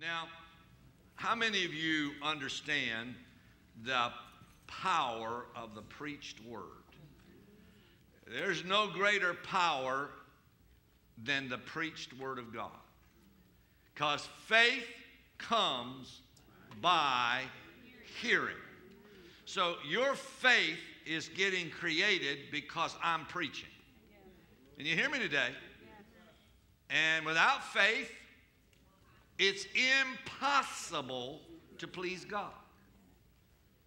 Now, how many of you understand the power of the preached word? There's no greater power than the preached word of God. Because faith comes by hearing. So your faith is getting created because I'm preaching. And you hear me today? And without faith, it's impossible to please God.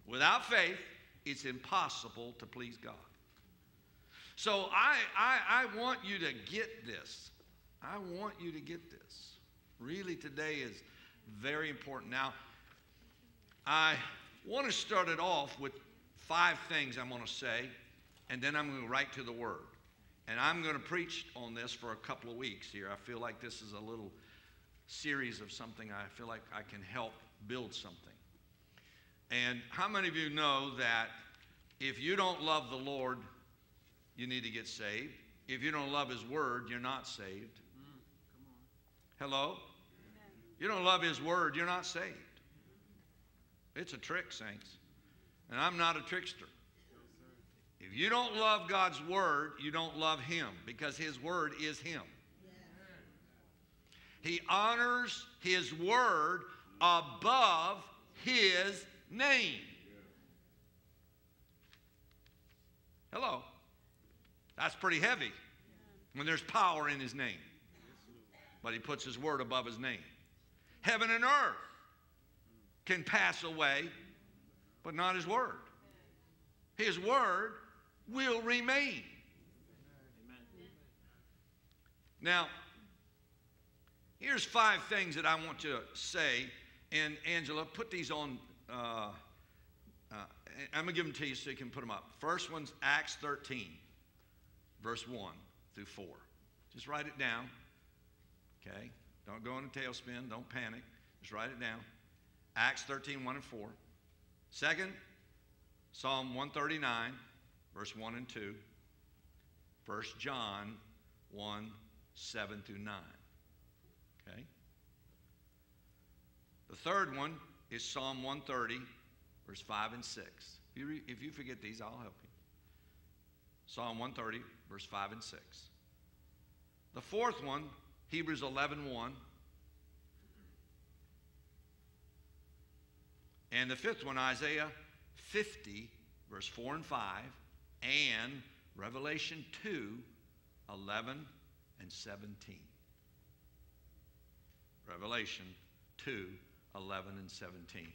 Without faith, it's impossible to please God. So I, I, I want you to get this. I want you to get this. Really, today is very important. Now, I want to start it off with five things I'm going to say, and then I'm going to write to the Word. And I'm going to preach on this for a couple of weeks here. I feel like this is a little series of something I feel like I can help build something. And how many of you know that if you don't love the Lord, you need to get saved? If you don't love His Word, you're not saved. Hello? You don't love His Word, you're not saved. It's a trick, saints. And I'm not a trickster. If you don't love God's Word, you don't love Him because His Word is Him. He honors His Word above His name. Hello. That's pretty heavy when there's power in His name. But He puts His Word above His name. Heaven and earth can pass away, but not His Word. His Word will remain. Now, here's five things that I want to say. And Angela, put these on. Uh, uh, I'm going to give them to you so you can put them up. First one's Acts 13, verse 1 through 4. Just write it down. Okay? Don't go in a tailspin. Don't panic. Just write it down. Acts 13, 1 and 4. Second, Psalm 139, verse 1 and 2. 1 John 1, 7 through 9. Okay? The third one is Psalm 130, verse 5 and 6. If you, re- if you forget these, I'll help you. Psalm 130, verse 5 and 6. The fourth one, Hebrews 11, 1. And the fifth one, Isaiah 50, verse 4 and 5, and Revelation 2, 11 and 17. Revelation 2, 11 and 17.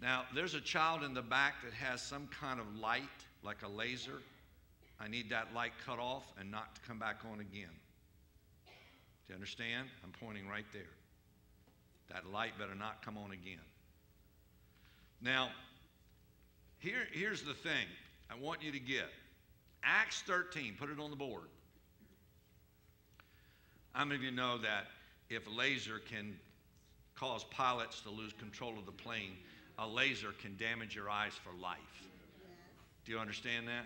Now, there's a child in the back that has some kind of light, like a laser. I need that light cut off and not to come back on again. Do you understand? I'm pointing right there. That light better not come on again. Now, here, here's the thing I want you to get Acts 13, put it on the board. How many of you know that if a laser can cause pilots to lose control of the plane, a laser can damage your eyes for life? Do you understand that?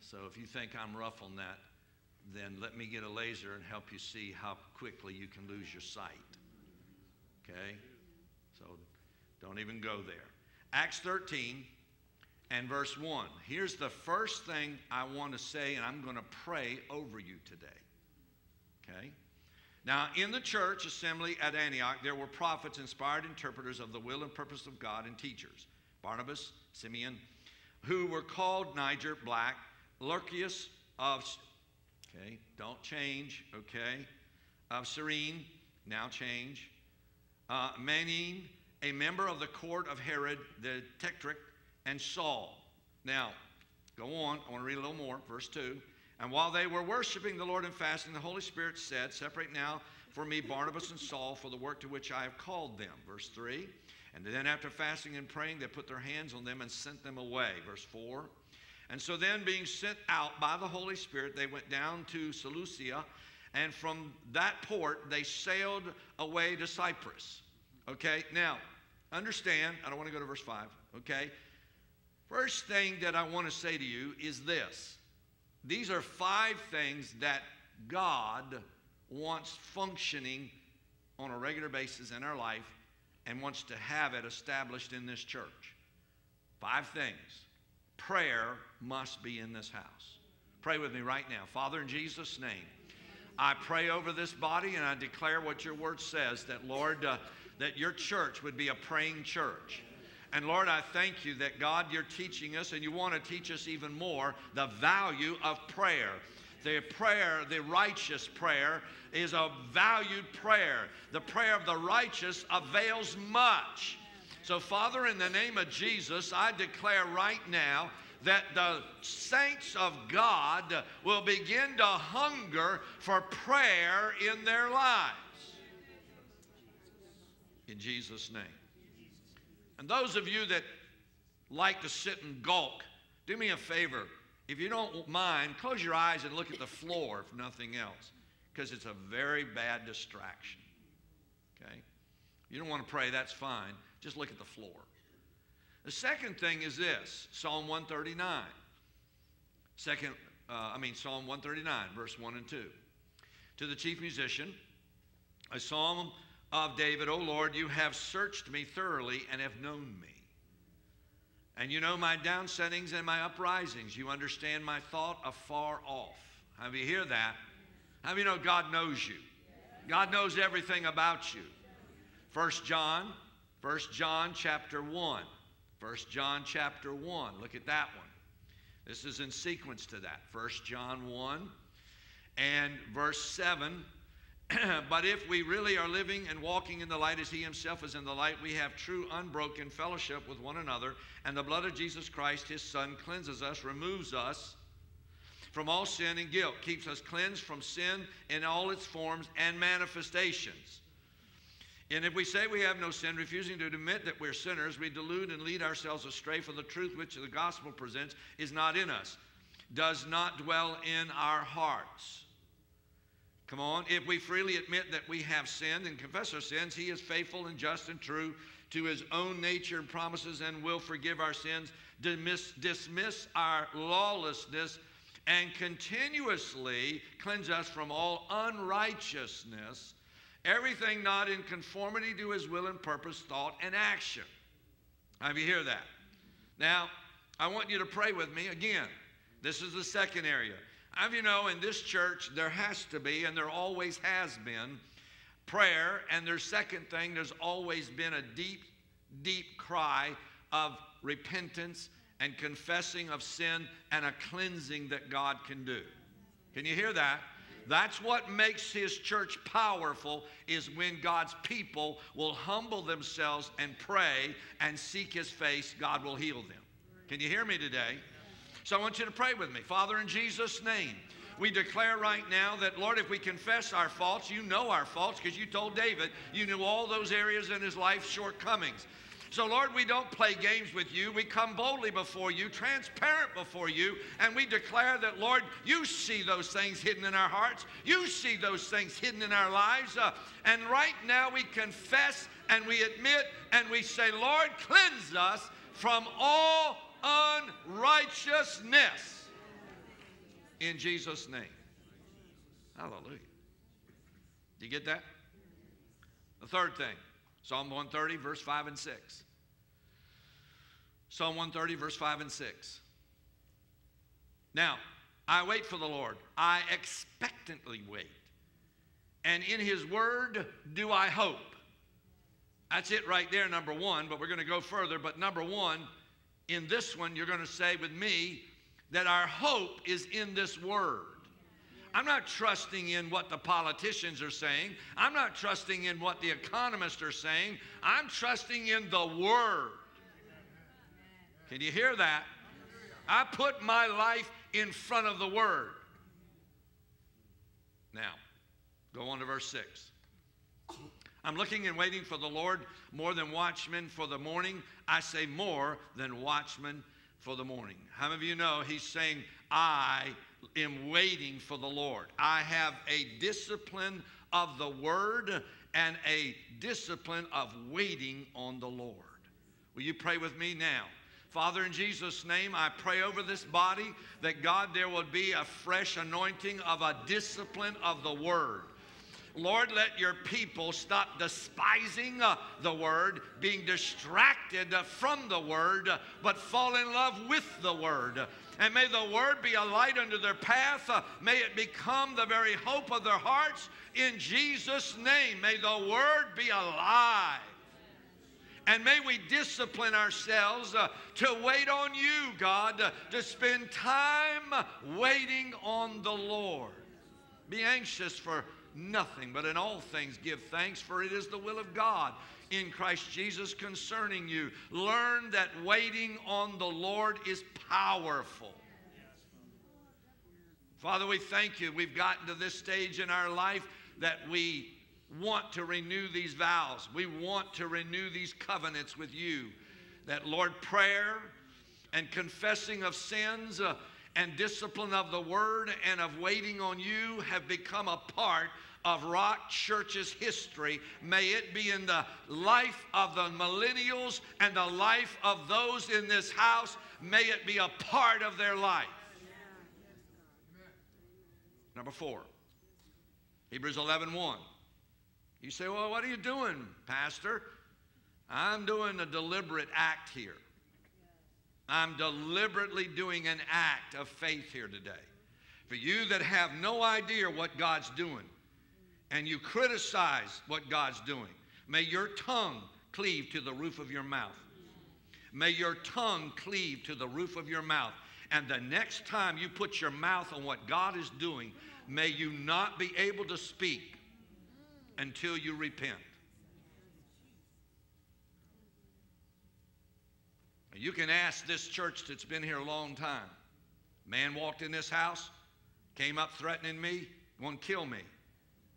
So if you think I'm rough on that, then let me get a laser and help you see how quickly you can lose your sight. Okay? So don't even go there. Acts 13 and verse 1. Here's the first thing I want to say, and I'm going to pray over you today. Okay? Now, in the church assembly at Antioch, there were prophets, inspired interpreters of the will and purpose of God, and teachers Barnabas, Simeon, who were called Niger, Black, Lucius of, okay, don't change, okay, of Cyrene, now change, uh, a member of the court of Herod the Tetrarch, and Saul. Now, go on. I want to read a little more. Verse 2. And while they were worshiping the Lord and fasting, the Holy Spirit said, Separate now for me Barnabas and Saul for the work to which I have called them. Verse 3. And then after fasting and praying, they put their hands on them and sent them away. Verse 4. And so then, being sent out by the Holy Spirit, they went down to Seleucia, and from that port, they sailed away to Cyprus. Okay, now, understand, I don't want to go to verse 5, okay? First thing that I want to say to you is this these are five things that God wants functioning on a regular basis in our life and wants to have it established in this church. Five things. Prayer must be in this house. Pray with me right now. Father, in Jesus' name, I pray over this body and I declare what your word says that, Lord, uh, that your church would be a praying church. And Lord, I thank you that God, you're teaching us and you want to teach us even more the value of prayer. The prayer, the righteous prayer, is a valued prayer. The prayer of the righteous avails much. So, Father, in the name of Jesus, I declare right now that the saints of God will begin to hunger for prayer in their lives. In Jesus' name. And those of you that like to sit and gulk, do me a favor. If you don't mind, close your eyes and look at the floor, if nothing else, because it's a very bad distraction. Okay? You don't want to pray, that's fine. Just look at the floor. The second thing is this Psalm 139. Second, uh, I mean, Psalm 139, verse 1 and 2. To the chief musician, a psalm of David, O Lord, you have searched me thoroughly and have known me. And you know my downsettings and my uprisings. You understand my thought afar off. How Have you hear that? How you know God knows you? God knows everything about you. First John, First John chapter 1. First John chapter 1. Look at that one. This is in sequence to that. First John 1 and verse 7. but if we really are living and walking in the light as he himself is in the light, we have true unbroken fellowship with one another, and the blood of Jesus Christ, his son, cleanses us, removes us from all sin and guilt, keeps us cleansed from sin in all its forms and manifestations. And if we say we have no sin, refusing to admit that we're sinners, we delude and lead ourselves astray, for the truth which the gospel presents is not in us, does not dwell in our hearts. Come on. If we freely admit that we have sinned and confess our sins, He is faithful and just and true to His own nature and promises and will forgive our sins, dismiss, dismiss our lawlessness, and continuously cleanse us from all unrighteousness Everything not in conformity to his will and purpose, thought, and action. Have you hear that? Now, I want you to pray with me again. This is the second area. Have you know in this church there has to be, and there always has been, prayer. And there's second thing, there's always been a deep, deep cry of repentance and confessing of sin and a cleansing that God can do. Can you hear that? That's what makes his church powerful is when God's people will humble themselves and pray and seek his face, God will heal them. Can you hear me today? So I want you to pray with me. Father, in Jesus' name, we declare right now that, Lord, if we confess our faults, you know our faults because you told David you knew all those areas in his life shortcomings. So, Lord, we don't play games with you. We come boldly before you, transparent before you, and we declare that, Lord, you see those things hidden in our hearts. You see those things hidden in our lives. Uh, and right now we confess and we admit and we say, Lord, cleanse us from all unrighteousness. In Jesus' name. Hallelujah. Do you get that? The third thing Psalm 130, verse 5 and 6. Psalm 130, verse 5 and 6. Now, I wait for the Lord. I expectantly wait. And in his word do I hope. That's it right there, number one, but we're going to go further. But number one, in this one, you're going to say with me that our hope is in this word. I'm not trusting in what the politicians are saying. I'm not trusting in what the economists are saying. I'm trusting in the Word. Can you hear that? I put my life in front of the Word. Now, go on to verse 6. I'm looking and waiting for the Lord more than watchmen for the morning. I say more than watchmen for the morning. How many of you know he's saying, I am waiting for the Lord. I have a discipline of the word and a discipline of waiting on the Lord. Will you pray with me now? Father, in Jesus' name, I pray over this body that God, there will be a fresh anointing of a discipline of the word. Lord, let your people stop despising uh, the word, being distracted uh, from the word, uh, but fall in love with the word. And may the word be a light unto their path. Uh, may it become the very hope of their hearts. In Jesus' name, may the word be alive. And may we discipline ourselves uh, to wait on you, God, uh, to spend time waiting on the Lord. Be anxious for nothing, but in all things give thanks, for it is the will of God in Christ Jesus concerning you. Learn that waiting on the Lord is powerful. Father, we thank you. We've gotten to this stage in our life that we want to renew these vows. We want to renew these covenants with you. That, Lord, prayer and confessing of sins uh, and discipline of the word and of waiting on you have become a part of Rock Church's history. May it be in the life of the millennials and the life of those in this house. May it be a part of their life. Number four, Hebrews 11 1. You say, well, what are you doing, Pastor? I'm doing a deliberate act here. I'm deliberately doing an act of faith here today. For you that have no idea what God's doing, and you criticize what God's doing, may your tongue cleave to the roof of your mouth. May your tongue cleave to the roof of your mouth. And the next time you put your mouth on what God is doing, may you not be able to speak until you repent. You can ask this church that's been here a long time. Man walked in this house, came up threatening me, want to kill me.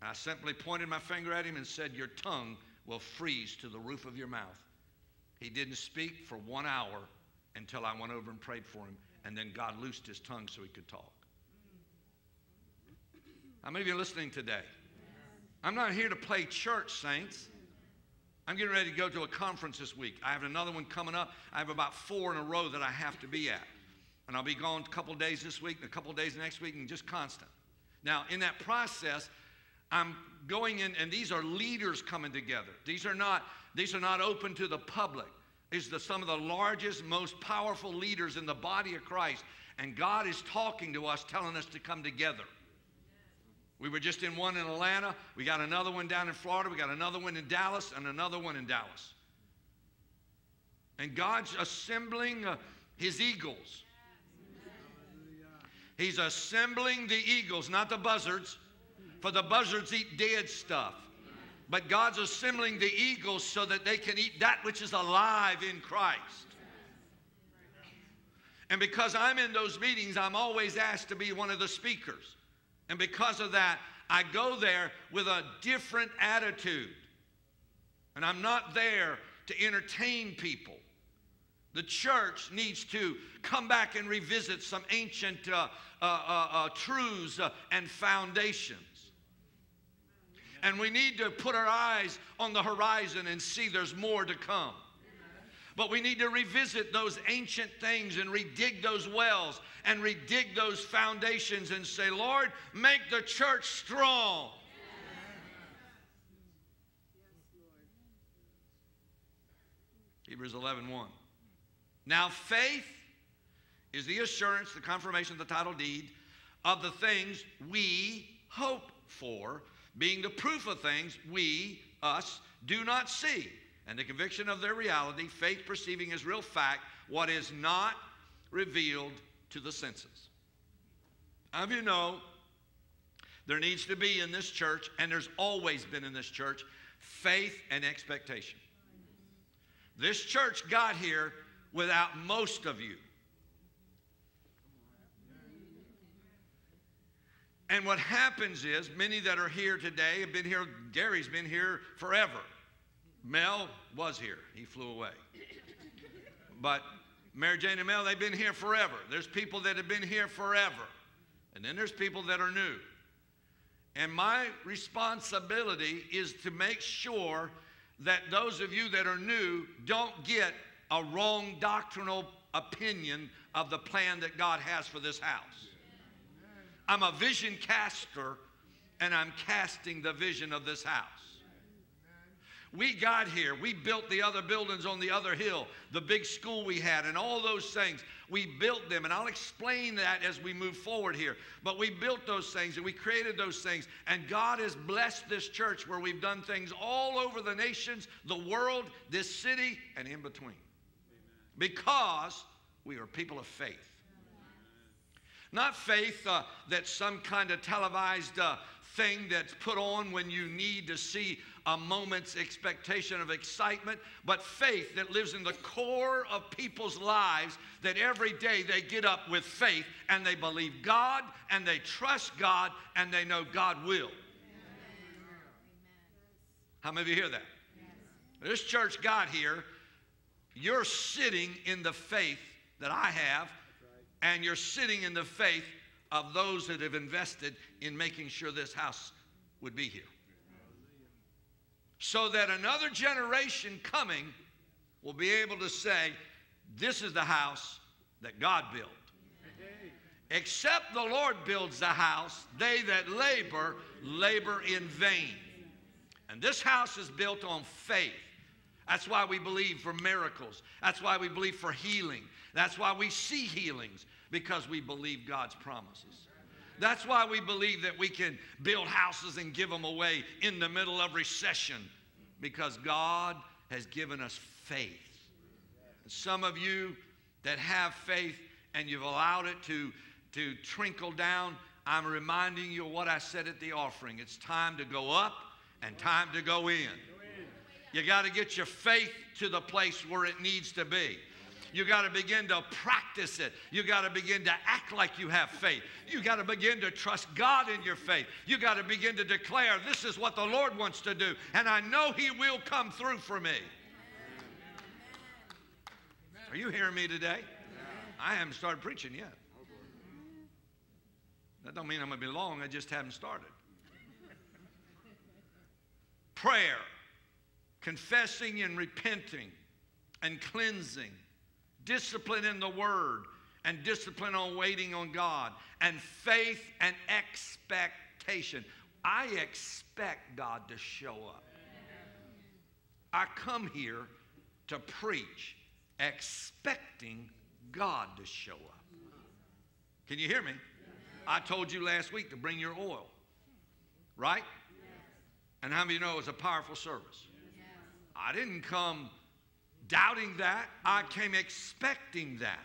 I simply pointed my finger at him and said, Your tongue will freeze to the roof of your mouth. He didn't speak for one hour until I went over and prayed for him, and then God loosed his tongue so he could talk. How many of you are listening today? I'm not here to play church, saints. I'm getting ready to go to a conference this week. I have another one coming up. I have about four in a row that I have to be at. And I'll be gone a couple days this week and a couple days next week and just constant. Now, in that process, I'm going in, and these are leaders coming together. These are not, these are not open to the public. These are some of the largest, most powerful leaders in the body of Christ. And God is talking to us, telling us to come together. We were just in one in Atlanta. We got another one down in Florida. We got another one in Dallas and another one in Dallas. And God's assembling uh, his eagles. He's assembling the eagles, not the buzzards for the buzzards eat dead stuff. But God's assembling the eagles so that they can eat that which is alive in Christ. And because I'm in those meetings, I'm always asked to be one of the speakers. And because of that, I go there with a different attitude. And I'm not there to entertain people. The church needs to come back and revisit some ancient uh, uh, uh, uh truths uh, and foundations. And we need to put our eyes on the horizon and see there's more to come. But we need to revisit those ancient things and redig those wells and redig those foundations and say, Lord, make the church strong. Hebrews 11 1. Now, faith is the assurance, the confirmation of the title deed of the things we hope for being the proof of things we, us, do not see, and the conviction of their reality, faith perceiving as real fact what is not revealed to the senses. How you know there needs to be in this church, and there's always been in this church, faith and expectation. This church got here without most of you. And what happens is, many that are here today have been here, Gary's been here forever. Mel was here, he flew away. But Mary Jane and Mel, they've been here forever. There's people that have been here forever. And then there's people that are new. And my responsibility is to make sure that those of you that are new don't get a wrong doctrinal opinion of the plan that God has for this house. I'm a vision caster and I'm casting the vision of this house. We got here. We built the other buildings on the other hill, the big school we had, and all those things. We built them, and I'll explain that as we move forward here. But we built those things and we created those things, and God has blessed this church where we've done things all over the nations, the world, this city, and in between. Because we are people of faith. Not faith uh, that's some kind of televised uh, thing that's put on when you need to see a moment's expectation of excitement, but faith that lives in the core of people's lives that every day they get up with faith and they believe God and they trust God and they know God will. How many of you hear that? This church got here. You're sitting in the faith that I have, and you're sitting in the faith of those that have invested in making sure this house would be here. So that another generation coming will be able to say, This is the house that God built. Except the Lord builds the house, they that labor, labor in vain. And this house is built on faith. That's why we believe for miracles. That's why we believe for healing. That's why we see healings because we believe God's promises. That's why we believe that we can build houses and give them away in the middle of recession because God has given us faith. Some of you that have faith and you've allowed it to, to trickle down, I'm reminding you of what I said at the offering. It's time to go up and time to go in. You got to get your faith to the place where it needs to be. You got to begin to practice it. You got to begin to act like you have faith. You got to begin to trust God in your faith. You got to begin to declare, This is what the Lord wants to do, and I know He will come through for me. Are you hearing me today? I haven't started preaching yet. That don't mean I'm going to be long, I just haven't started. Prayer, confessing and repenting and cleansing discipline in the Word, and discipline on waiting on God, and faith and expectation. I expect God to show up. I come here to preach expecting God to show up. Can you hear me? I told you last week to bring your oil, right? And how many know it was a powerful service? I didn't come doubting that. I came expecting that.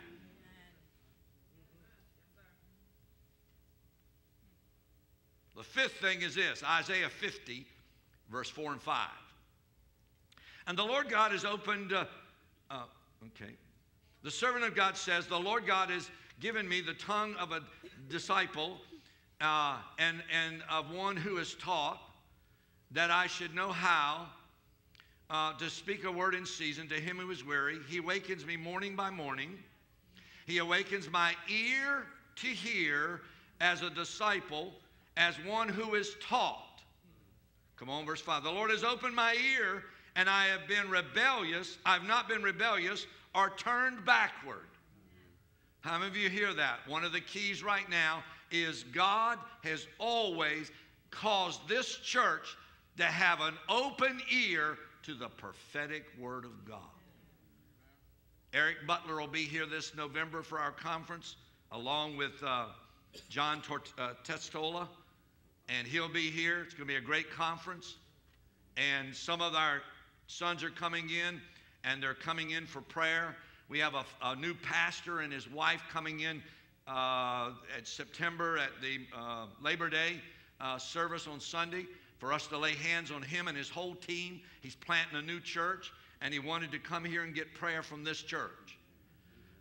The fifth thing is this Isaiah 50, verse 4 and 5. And the Lord God has opened, uh, uh, okay. The servant of God says, The Lord God has given me the tongue of a disciple uh, and, and of one who is taught, that I should know how uh, to speak a word in season to him who is weary. He awakens me morning by morning. He awakens my ear to hear as a disciple, as one who is taught. Come on, verse 5. The Lord has opened my ear, and I have been rebellious. I've not been rebellious or turned backward. How many of you hear that? One of the keys right now is God has always caused this church to have an open ear to the prophetic word of God. Eric Butler will be here this November for our conference, along with uh, John Tort- uh, Testola, and he'll be here. It's going to be a great conference. And some of our sons are coming in, and they're coming in for prayer. We have a, a new pastor and his wife coming in uh, at September at the uh, Labor Day uh, service on Sunday for us to lay hands on him and his whole team. He's planting a new church, and he wanted to come here and get prayer from this church.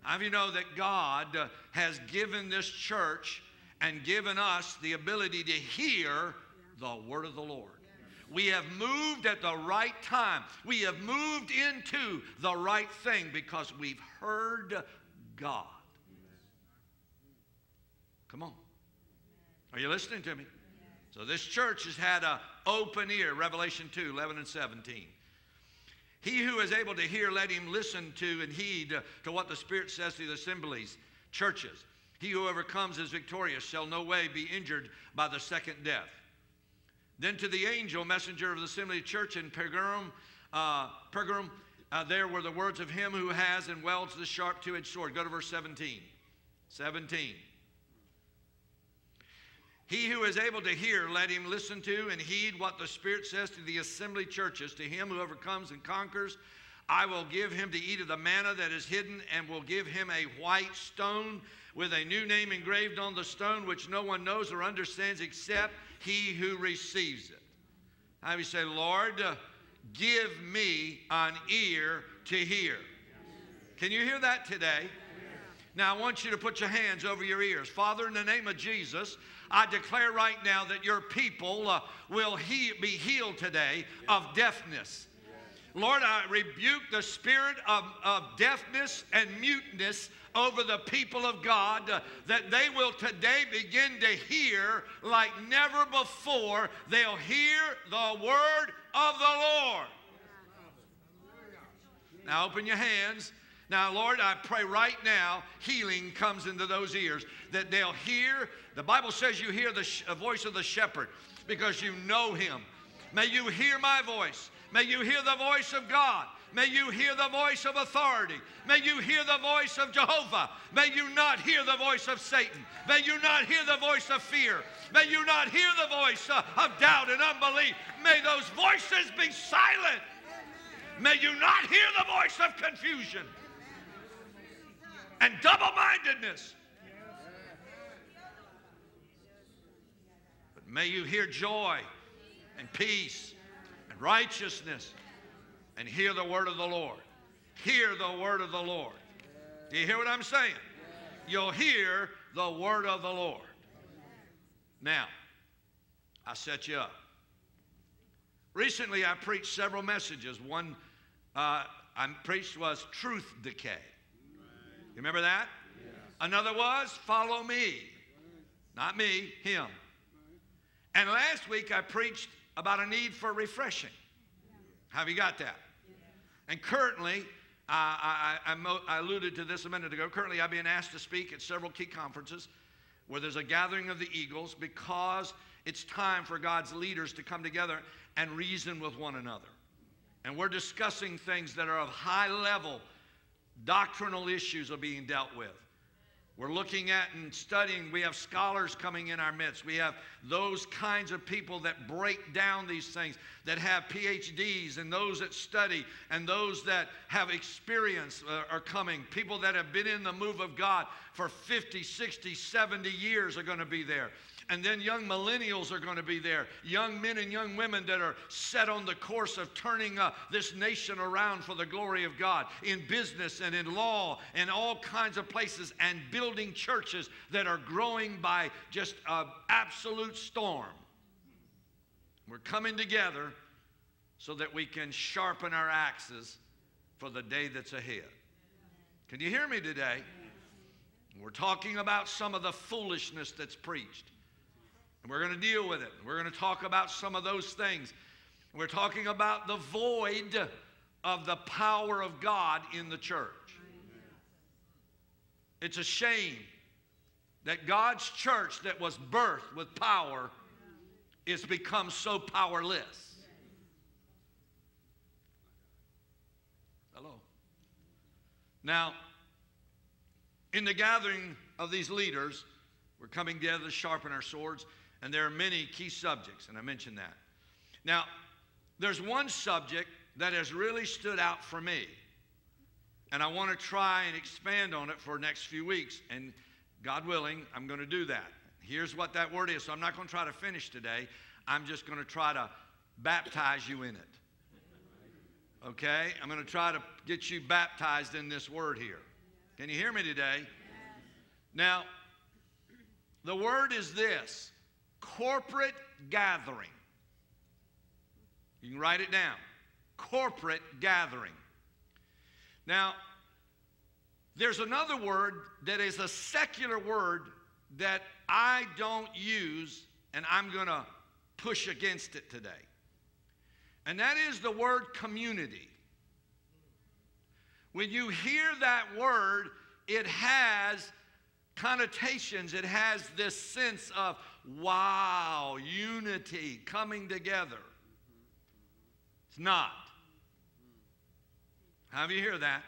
How do you know that God uh, has given this church and given us the ability to hear the word of the Lord? We have moved at the right time. We have moved into the right thing because we've heard God. Come on. Are you listening to me? So this church has had an open ear, Revelation 2, 11 and 17. He who is able to hear, let him listen to and heed to what the Spirit says to the assemblies, churches. He who overcomes is victorious, shall no way be injured by the second death. Then to the angel, messenger of the assembly church in Pergamum, uh, Pergamum uh, there were the words of him who has and wields the sharp two edged sword. Go to verse 17. 17. He who is able to hear, let him listen to and heed what the Spirit says to the assembly churches. To him who overcomes and conquers, I will give him to eat of the manna that is hidden, and will give him a white stone with a new name engraved on the stone, which no one knows or understands except he who receives it. I will say, Lord, uh, give me an ear to hear. Can you hear that today? Now, I want you to put your hands over your ears. Father, in the name of Jesus, I declare right now that your people uh, will he- be healed today of deafness. Lord, I rebuke the spirit of, of deafness and muteness over the people of God uh, that they will today begin to hear like never before. They'll hear the word of the Lord. Now open your hands. Now, Lord, I pray right now healing comes into those ears, that they'll hear. The Bible says you hear the sh- voice of the shepherd because you know him. May you hear my voice. May you hear the voice of God. May you hear the voice of authority. May you hear the voice of Jehovah. May you not hear the voice of Satan. May you not hear the voice of fear. May you not hear the voice uh, of doubt and unbelief. May those voices be silent. May you not hear the voice of confusion and double mindedness. But may you hear joy and peace and righteousness and hear the word of the Lord. Hear the word of the Lord. Do you hear what I'm saying? You'll hear the word of the Lord. Now, I set you up. Recently, I preached several messages. One uh, I preached was truth decay. You remember that? Another was follow me. Not me, him. And last week I preached about a need for refreshing. Have you got that? And currently, uh, I, I, I, alluded to this a minute ago. Currently, I've been asked to speak at several key conferences where there's a gathering of the eagles because it's time for God's leaders to come together and reason with one another. And we're discussing things that are of high level doctrinal issues are being dealt with. We're looking at and studying. We have scholars coming in our midst. We have those kinds of people that break down these things, that have PhDs, and those that study, and those that have experience uh, are coming. People that have been in the move of God for 50, 60, 70 years are going to be there. And then young millennials are going to be there. Young men and young women that are set on the course of turning uh, this nation around for the glory of God in business and in law and all kinds of places and building churches that are growing by just an absolute storm. We're coming together so that we can sharpen our axes for the day that's ahead. Can you hear me today? We're talking about some of the foolishness that's preached. And we're going to deal with it. We're going to talk about some of those things. We're talking about the void of the power of God in the church. It's a shame that God's church that was birthed with power is become so powerless. Hello. Now, in the gathering of these leaders, we're coming together to sharpen our swords. And there are many key subjects, and I mentioned that. Now, there's one subject that has really stood out for me. And I want to try and expand on it for the next few weeks. And God willing, I'm going to do that. Here's what that word is. So I'm not going to try to finish today. I'm just going to try to baptize you in it. Okay? I'm going to try to get you baptized in this word here. Can you hear me today? Now, the word is this corporate gathering. You can write it down. Corporate gathering. Now, there's another word that is a secular word that I don't use, and I'm going to push against it today. And that is the word community. When you hear that word, it has connotations, it has this sense of wow, unity, coming together. It's not. Have you hear that?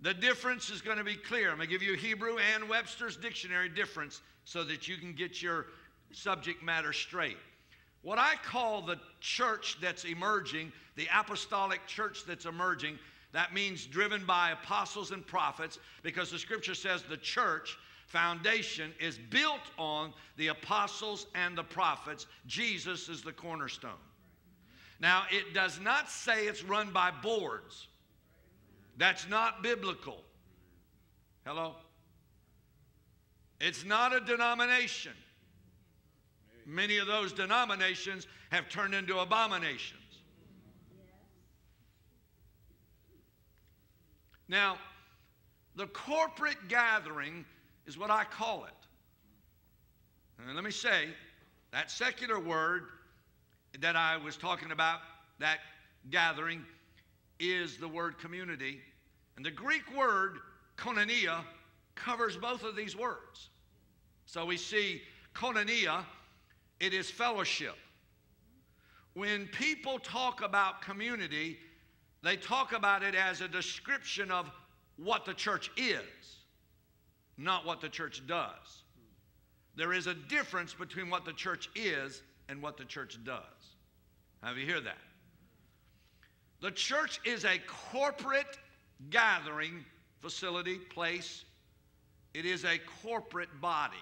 The difference is going to be clear. I'm going to give you Hebrew and Webster's dictionary difference so that you can get your subject matter straight. What I call the church that's emerging, the apostolic church that's emerging, that means driven by apostles and prophets because the scripture says the church foundation is built on the apostles and the prophets. Jesus is the cornerstone. Now, it does not say it's run by boards. That's not biblical. Hello? It's not a denomination. Many of those denominations have turned into abominations. Now, the corporate gathering is what I call it. And let me say, that secular word that I was talking about, that gathering, is the word community. And the Greek word koinonia covers both of these words. So we see koinonia, it is fellowship. When people talk about community, they talk about it as a description of what the church is, not what the church does. There is a difference between what the church is and what the church does. Have you hear that? The church is a corporate gathering facility, place. It is a corporate body.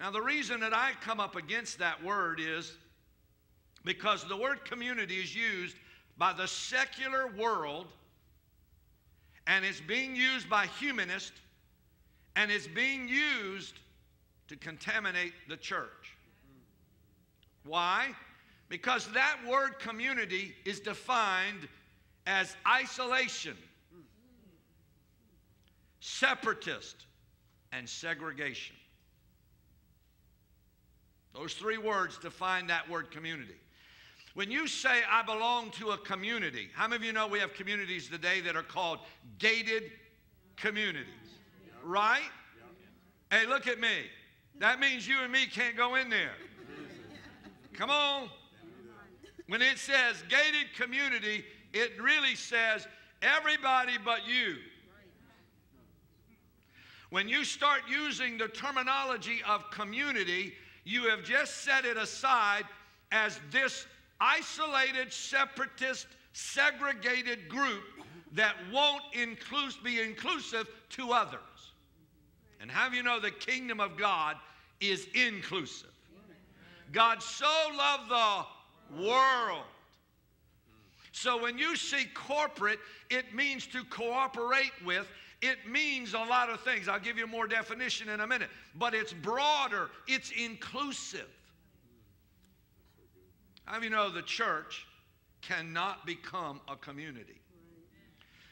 Now, the reason that I come up against that word is because the word community is used by the secular world and it's being used by humanists and it's being used to contaminate the church. Why? Because that word community is defined as isolation, separatist, and segregation. Those three words define that word community. When you say, I belong to a community, how many of you know we have communities today that are called gated communities? Right? Hey, look at me. That means you and me can't go in there. Come on. When it says gated community, it really says everybody but you. When you start using the terminology of community, you have just set it aside as this isolated, separatist, segregated group that won't inclus- be inclusive to others. And have you know the kingdom of God is inclusive? God so loved the world. So when you see corporate, it means to cooperate with. It means a lot of things. I'll give you more definition in a minute. But it's broader, it's inclusive. How do you know the church cannot become a community?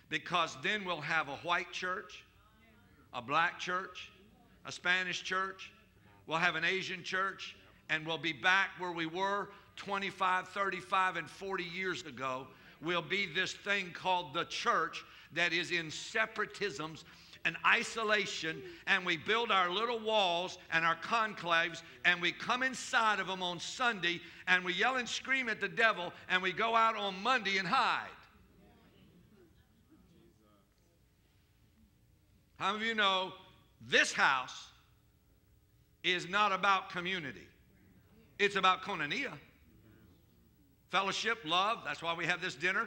Because then we'll have a white church, a black church, a Spanish church, we'll have an Asian church, and we'll be back where we were 25, 35, and 40 years ago. We'll be this thing called the church that is in separatisms and isolation, and we build our little walls and our conclaves, and we come inside of them on Sunday, and we yell and scream at the devil, and we go out on Monday and hide. How many of you know this house is not about community? It's about koinonia. Fellowship, love, that's why we have this dinner.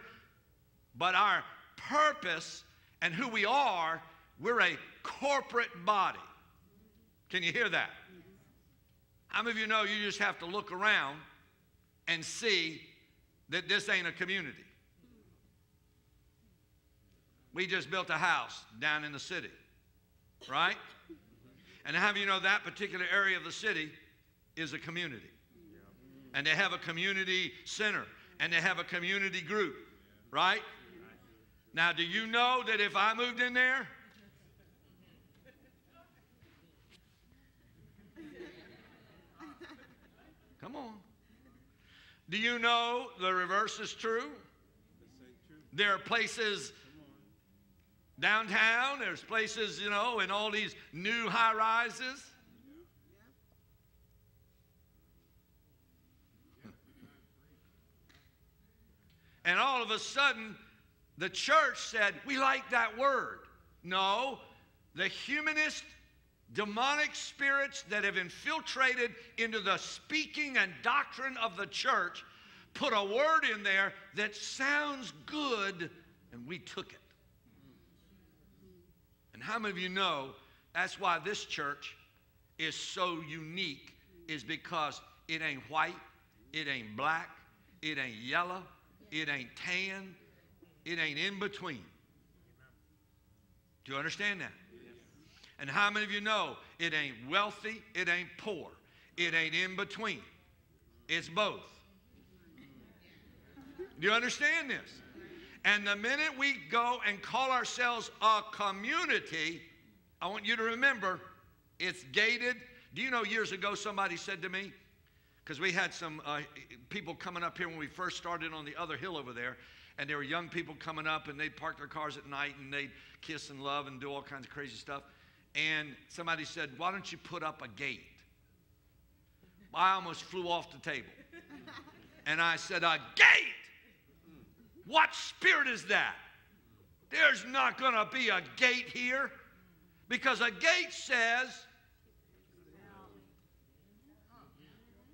But our purpose and who we are we're a corporate body. Can you hear that? How many of you know you just have to look around and see that this ain't a community? We just built a house down in the city, right? And do you know that particular area of the city is a community? And they have a community center and they have a community group, right? Now, do you know that if I moved in there, Come on. Do you know the reverse is true? There are places Downtown, there's places, you know, in all these new high rises. And all of a sudden, the church said, We like that word. No, the humanist demonic spirits that have infiltrated into the speaking and doctrine of the church put a word in there that sounds good, and we took it. How many of you know that's why this church is so unique, is because it ain't white, it ain't black, it ain't yellow, it ain't tan, it ain't in between. Do you understand that? And how many of you know it ain't wealthy, it ain't poor, it ain't in between? It's both. Do you understand this? And the minute we go and call ourselves a community, I want you to remember it's gated. Do you know years ago somebody said to me, because we had some uh, people coming up here when we first started on the other hill over there, and there were young people coming up and they'd park their cars at night and they'd kiss and love and do all kinds of crazy stuff. And somebody said, Why don't you put up a gate? I almost flew off the table. And I said, A gate? What spirit is that? There's not going to be a gate here because a gate says,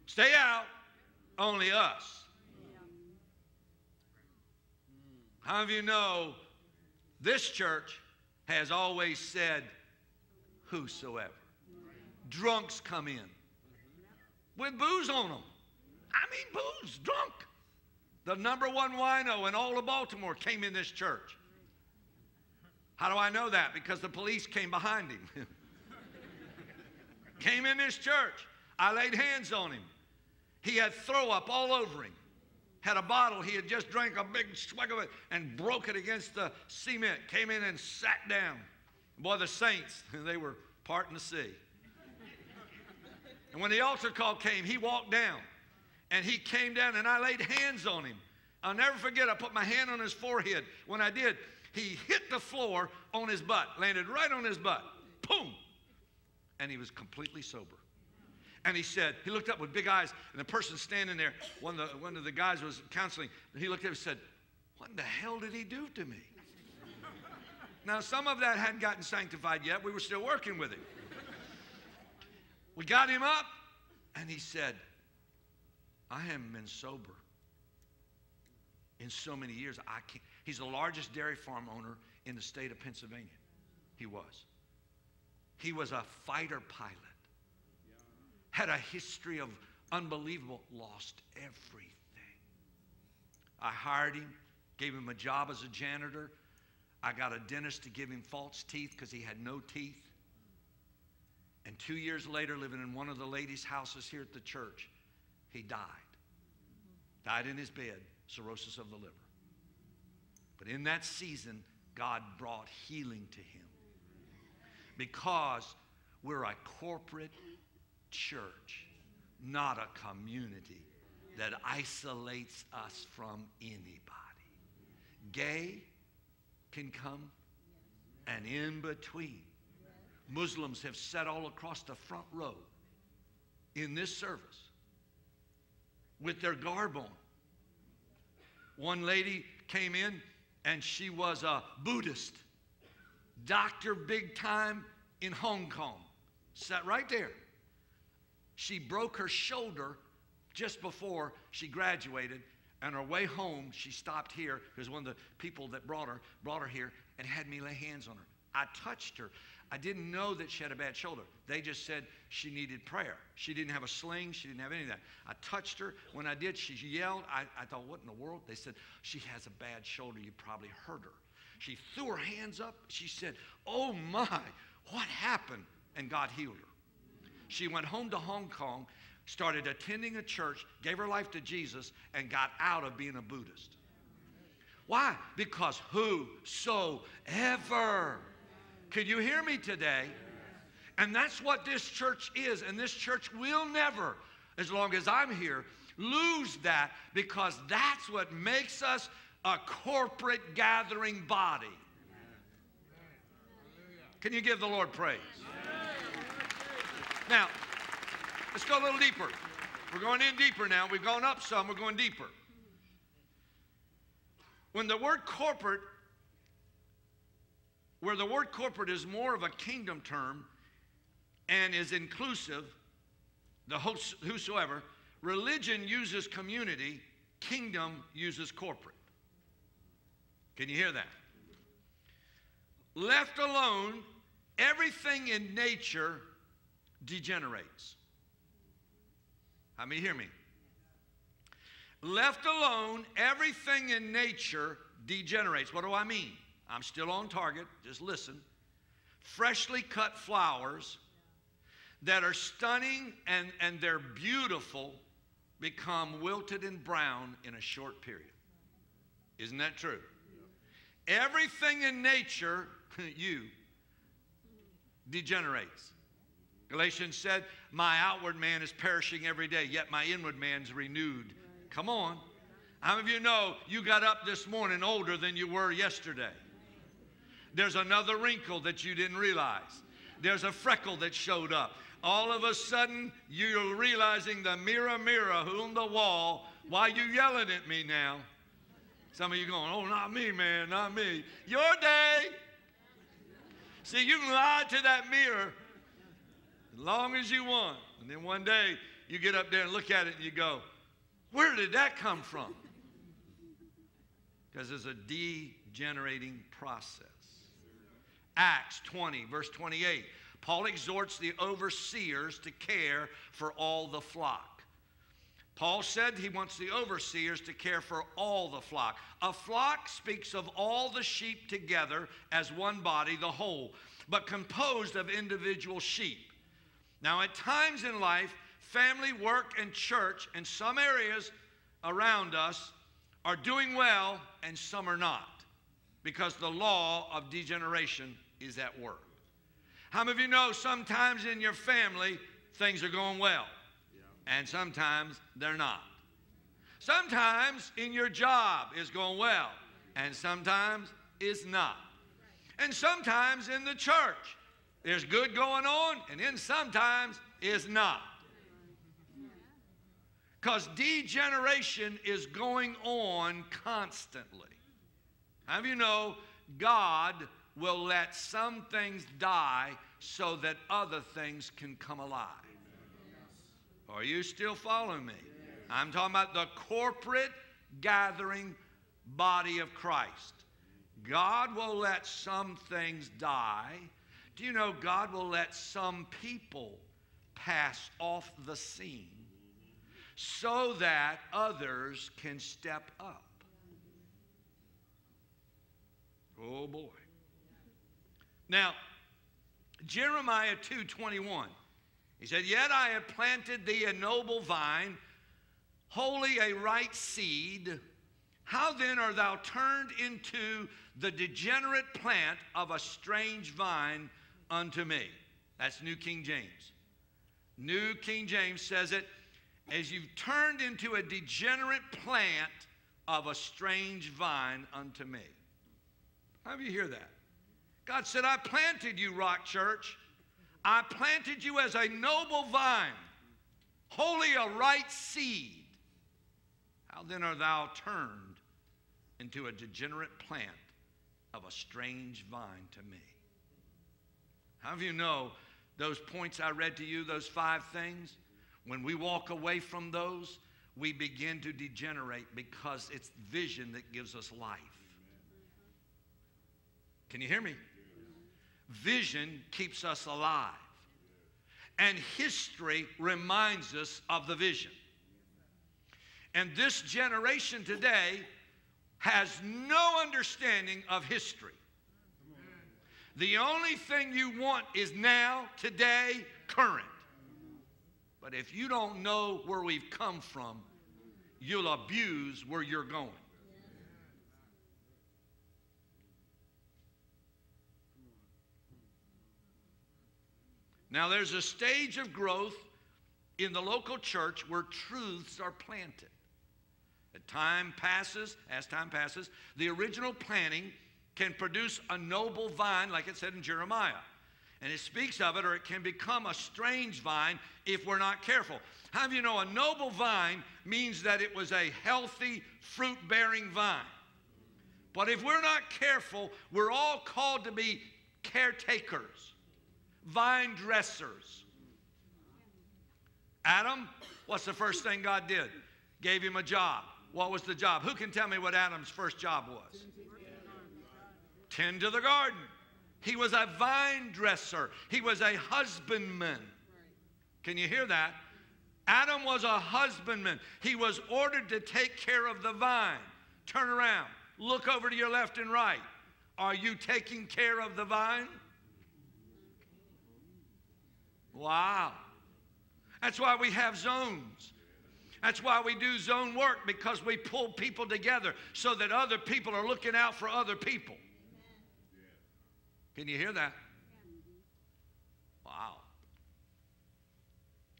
Stay out, only us. How of you know this church has always said, Whosoever. Drunks come in with booze on them. I mean, booze, drunk. The number one wino in all of Baltimore came in this church. How do I know that? Because the police came behind him. came in this church. I laid hands on him. He had throw up all over him. Had a bottle, he had just drank a big swig of it and broke it against the cement. Came in and sat down. Boy, the saints, they were parting the sea. And when the altar call came, he walked down. And he came down and I laid hands on him. I'll never forget, I put my hand on his forehead. When I did, he hit the floor on his butt, landed right on his butt. Boom! And he was completely sober. And he said, he looked up with big eyes, and the person standing there, one of the, one of the guys was counseling, he looked up and said, What in the hell did he do to me? now, some of that hadn't gotten sanctified yet. We were still working with him. We got him up, and he said, I haven't been sober in so many years. I can't. He's the largest dairy farm owner in the state of Pennsylvania. He was. He was a fighter pilot had a history of unbelievable, lost everything. I hired him, gave him a job as a janitor. I got a dentist to give him false teeth because he had no teeth. And two years later, living in one of the ladies' houses here at the church, he died. Died in his bed, cirrhosis of the liver. But in that season, God brought healing to him because we're a corporate church, not a community that isolates us from anybody. Gay can come, and in between. Muslims have sat all across the front row in this service with their garb on. One lady came in and she was a Buddhist, doctor big time in Hong Kong. Sat right there. She broke her shoulder just before she graduated. And on her way home, she stopped here because one of the people that brought her brought her here and had me lay hands on her. I touched her. I didn't know that she had a bad shoulder. They just said she needed prayer. She didn't have a sling. She didn't have any of that. I touched her. When I did, she yelled. I, I thought, what in the world? They said, she has a bad shoulder. You probably hurt her. She threw her hands up. She said, oh my, what happened? And God healed her. She went home to Hong Kong, started attending a church, gave her life to Jesus, and got out of being a Buddhist. Why? Because whosoever. Can you hear me today? And that's what this church is. And this church will never, as long as I'm here, lose that because that's what makes us a corporate gathering body. Can you give the Lord praise? Now, let's go a little deeper. We're going in deeper now. We've gone up some, we're going deeper. when the word corporate, where the word corporate is more of a kingdom term and is inclusive, the whosoever, religion uses community, kingdom uses corporate. Can you hear that? Left alone, everything in nature degenerates. How many hear me? Left alone, everything in nature degenerates. What do I mean? I'm still on target. Just listen. Freshly cut flowers that are stunning and, and they're beautiful become wilted and brown in a short period. Isn't that true? Everything in nature, you, degenerates. Galatians said, My outward man is perishing every day, yet my inward man's renewed. Come on. How many of you know you got up this morning older than you were yesterday? There's another wrinkle that you didn't realize. There's a freckle that showed up. All of a sudden, you're realizing the mirror, mirror who on the wall. Why you yelling at me now? Some of you going, oh, not me, man, not me. Your day. See, you can lie to that mirror as long as you want. And then one day, you get up there and look at it and you go, where did that come from? Because it's a degenerating process. Acts 20, verse 28. Paul exhorts the overseers to care for all the flock. Paul said he wants the overseers to care for all the flock. A flock speaks of all the sheep together as one body, the whole, but composed of individual sheep. Now, at times in life, family, work, and church, and some areas around us are doing well and some are not because the law of degeneration is at work. How many of you know sometimes in your family things are going well and sometimes they're not? Sometimes in your job is going well and sometimes it's not. And sometimes in the church there's good going on and then sometimes it's not. Because degeneration is going on constantly. How do you know God will let some things die so that other things can come alive? Are you still following me? I'm talking about the corporate gathering body of Christ. God will let some things die. Do you know God will let some people pass off the scene so that others can step up. Oh boy. Now, Jeremiah 2:21. He said, "Yet I have planted thee a noble vine, wholly a right seed. How then art thou turned into the degenerate plant of a strange vine unto me?" That's New King James. New King James says it, as you've turned into a degenerate plant of a strange vine unto me. How do you hear that? God said, I planted you, Rock Church. I planted you as a noble vine, wholly a right seed. How then art thou turned into a degenerate plant of a strange vine to me? How do you know those points I read to you, those five things? When we walk away from those, we begin to degenerate because it's vision that gives us life. Can you hear me? Vision keeps us alive. And history reminds us of the vision. And this generation today has no understanding of history. The only thing you want is now, today, current. But if you don't know where we've come from, you'll abuse where you're going. Now, there's a stage of growth in the local church where truths are planted. As time passes, as time passes, the original planting can produce a noble vine, like it said in Jeremiah. And it speaks of it, or it can become a strange vine if we're not careful. How do you know a noble vine means that it was a healthy, fruit bearing vine? But if we're not careful, we're all called to be caretakers, vine dressers. Adam, what's the first thing God did? Gave him a job. What was the job? Who can tell me what Adam's first job was? Tend to the garden. He was a vine dresser, he was a husbandman. Can you hear that? Adam was a husbandman. He was ordered to take care of the vine. Turn around, look over to your left and right. Are you taking care of the vine? Wow. That's why we have zones. That's why we do zone work because we pull people together so that other people are looking out for other people. Can you hear that? Wow.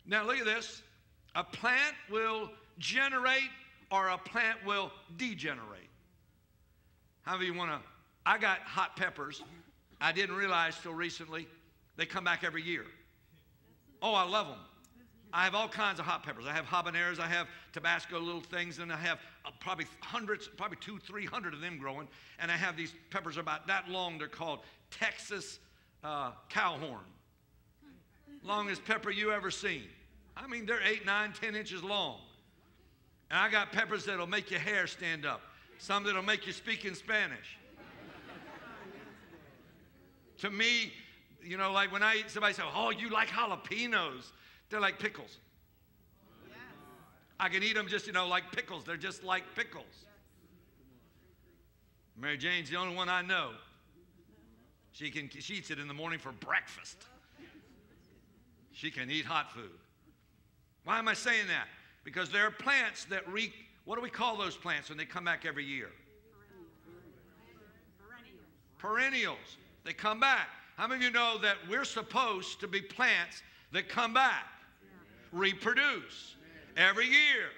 Now look at this. A plant will generate or a plant will degenerate. However you want to? I got hot peppers. I didn't realize till recently they come back every year. Oh, I love them. I have all kinds of hot peppers. I have habaneros, I have Tabasco little things, and I have uh, probably hundreds, probably two, three hundred of them growing. And I have these peppers about that long. They're called Texas uh, cowhorn. Longest pepper you ever seen. I mean, they're eight, nine, ten inches long. And I got peppers that'll make your hair stand up. Some that'll make you speak in Spanish. to me, you know, like when I eat, somebody says, "Oh, you like jalapenos." They're like pickles. I can eat them just, you know, like pickles. They're just like pickles. Mary Jane's the only one I know. She, can, she eats it in the morning for breakfast. She can eat hot food. Why am I saying that? Because there are plants that re, what do we call those plants when they come back every year? Perennials. Perennials. They come back. How many of you know that we're supposed to be plants that come back? reproduce every year.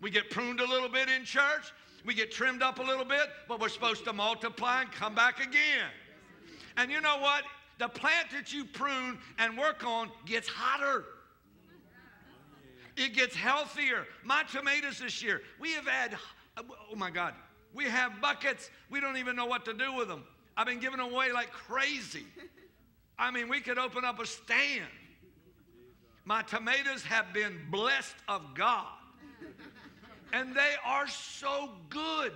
We get pruned a little bit in church, we get trimmed up a little bit, but we're supposed to multiply and come back again. And you know what? The plant that you prune and work on gets hotter. It gets healthier. My tomatoes this year, we have had, oh my God, we have buckets. We don't even know what to do with them. I've been giving away like crazy. I mean, we could open up a stand my tomatoes have been blessed of God. And they are so good.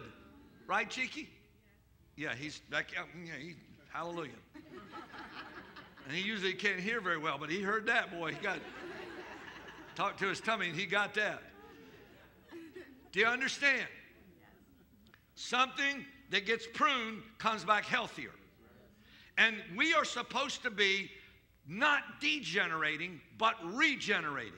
Right, Cheeky? Yeah, he's back. Yeah, he, hallelujah. And he usually can't hear very well, but he heard that, boy. He got talked to his tummy and he got that. Do you understand? Something that gets pruned comes back healthier. And we are supposed to be not degenerating, but regenerating.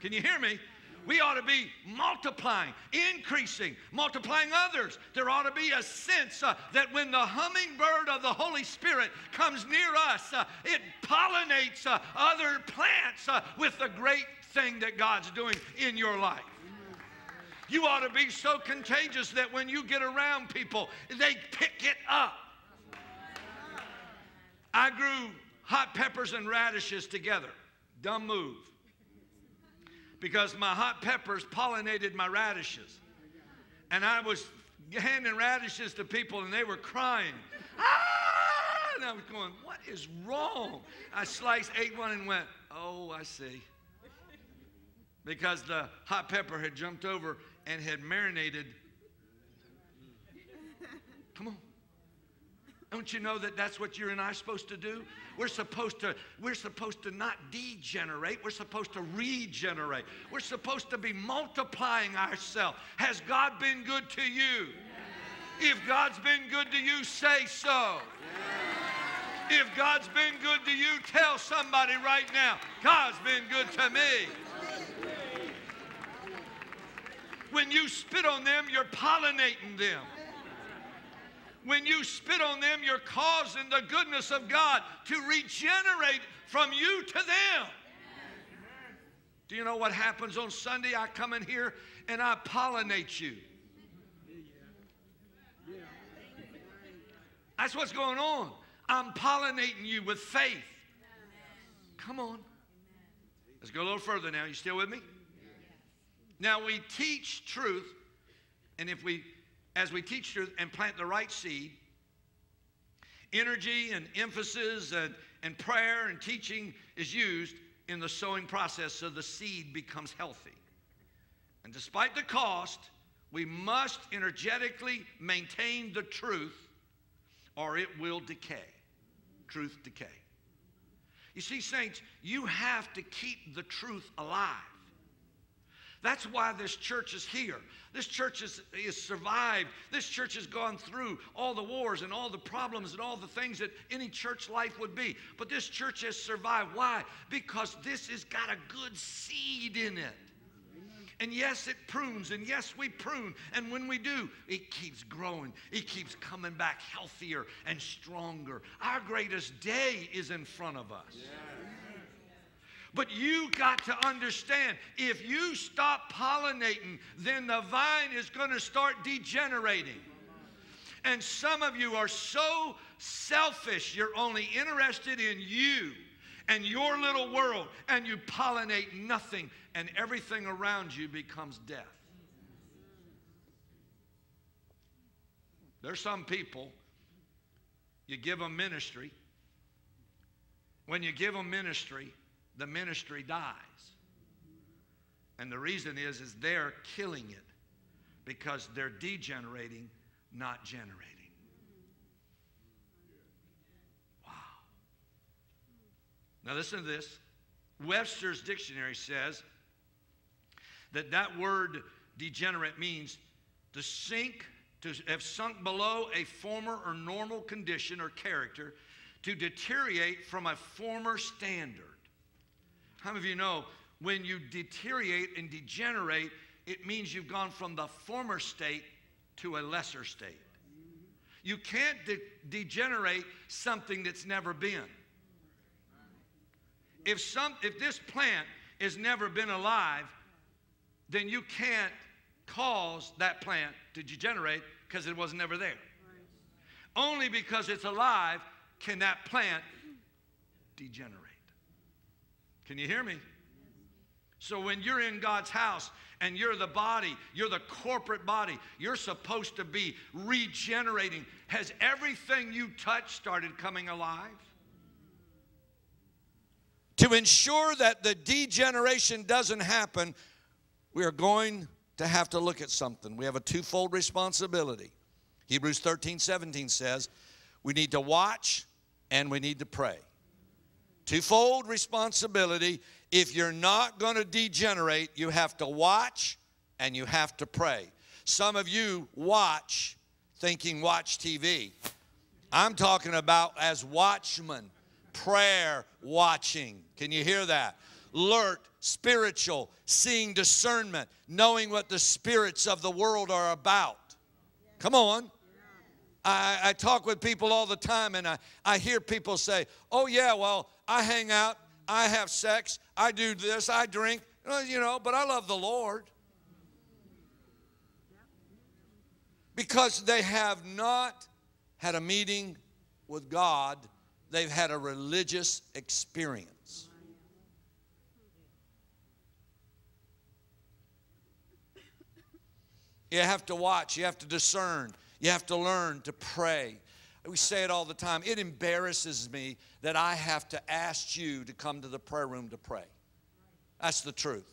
Can you hear me? We ought to be multiplying, increasing, multiplying others. There ought to be a sense uh, that when the hummingbird of the Holy Spirit comes near us, uh, it pollinates uh, other plants uh, with the great thing that God's doing in your life. You ought to be so contagious that when you get around people, they pick it up. I grew hot peppers and radishes together. Dumb move. Because my hot peppers pollinated my radishes. And I was handing radishes to people and they were crying. Ah! And I was going, What is wrong? I sliced, ate one, and went, Oh, I see. Because the hot pepper had jumped over and had marinated. Come on. Don't you know that that's what you and I are supposed to do? We're supposed to, we're supposed to not degenerate, we're supposed to regenerate. We're supposed to be multiplying ourselves. Has God been good to you? If God's been good to you, say so. If God's been good to you, tell somebody right now, God's been good to me. When you spit on them, you're pollinating them. When you spit on them, you're causing the goodness of God to regenerate from you to them. Do you know what happens on Sunday? I come in here and I pollinate you. That's what's going on. I'm pollinating you with faith. Come on. Let's go a little further now. You still with me? Now we teach truth, and if we as we teach truth and plant the right seed, energy and emphasis and, and prayer and teaching is used in the sowing process so the seed becomes healthy. And despite the cost, we must energetically maintain the truth or it will decay. Truth decay. You see, saints, you have to keep the truth alive. That's why this church is here. This church has, has survived. This church has gone through all the wars and all the problems and all the things that any church life would be. But this church has survived. Why? Because this has got a good seed in it. And yes, it prunes, and yes, we prune. And when we do, it keeps growing. It keeps coming back healthier and stronger. Our greatest day is in front of us. Yeah. But you got to understand if you stop pollinating, then the vine is going to start degenerating. And some of you are so selfish, you're only interested in you and your little world, and you pollinate nothing, and everything around you becomes death. There's some people, you give them ministry. When you give them ministry, the ministry dies. And the reason is, is they're killing it because they're degenerating, not generating. Wow. Now listen to this. Webster's dictionary says that that word degenerate means to sink, to have sunk below a former or normal condition or character, to deteriorate from a former standard. How many of you know when you deteriorate and degenerate, it means you've gone from the former state to a lesser state. You can't de- degenerate something that's never been. If, some, if this plant has never been alive, then you can't cause that plant to degenerate because it was never there. Only because it's alive can that plant degenerate. Can you hear me? So when you're in God's house and you're the body, you're the corporate body, you're supposed to be regenerating. Has everything you touch started coming alive? To ensure that the degeneration doesn't happen, we are going to have to look at something. We have a twofold responsibility. Hebrews 13, 17 says, we need to watch and we need to pray. Twofold responsibility. If you're not going to degenerate, you have to watch and you have to pray. Some of you watch thinking watch TV. I'm talking about as watchmen, prayer watching. Can you hear that? Alert, spiritual, seeing discernment, knowing what the spirits of the world are about. Come on. I, I talk with people all the time and I, I hear people say, oh, yeah, well, I hang out, I have sex, I do this, I drink, uh, you know, but I love the Lord. Because they have not had a meeting with God, they've had a religious experience. You have to watch, you have to discern, you have to learn to pray. We say it all the time. It embarrasses me that I have to ask you to come to the prayer room to pray. That's the truth.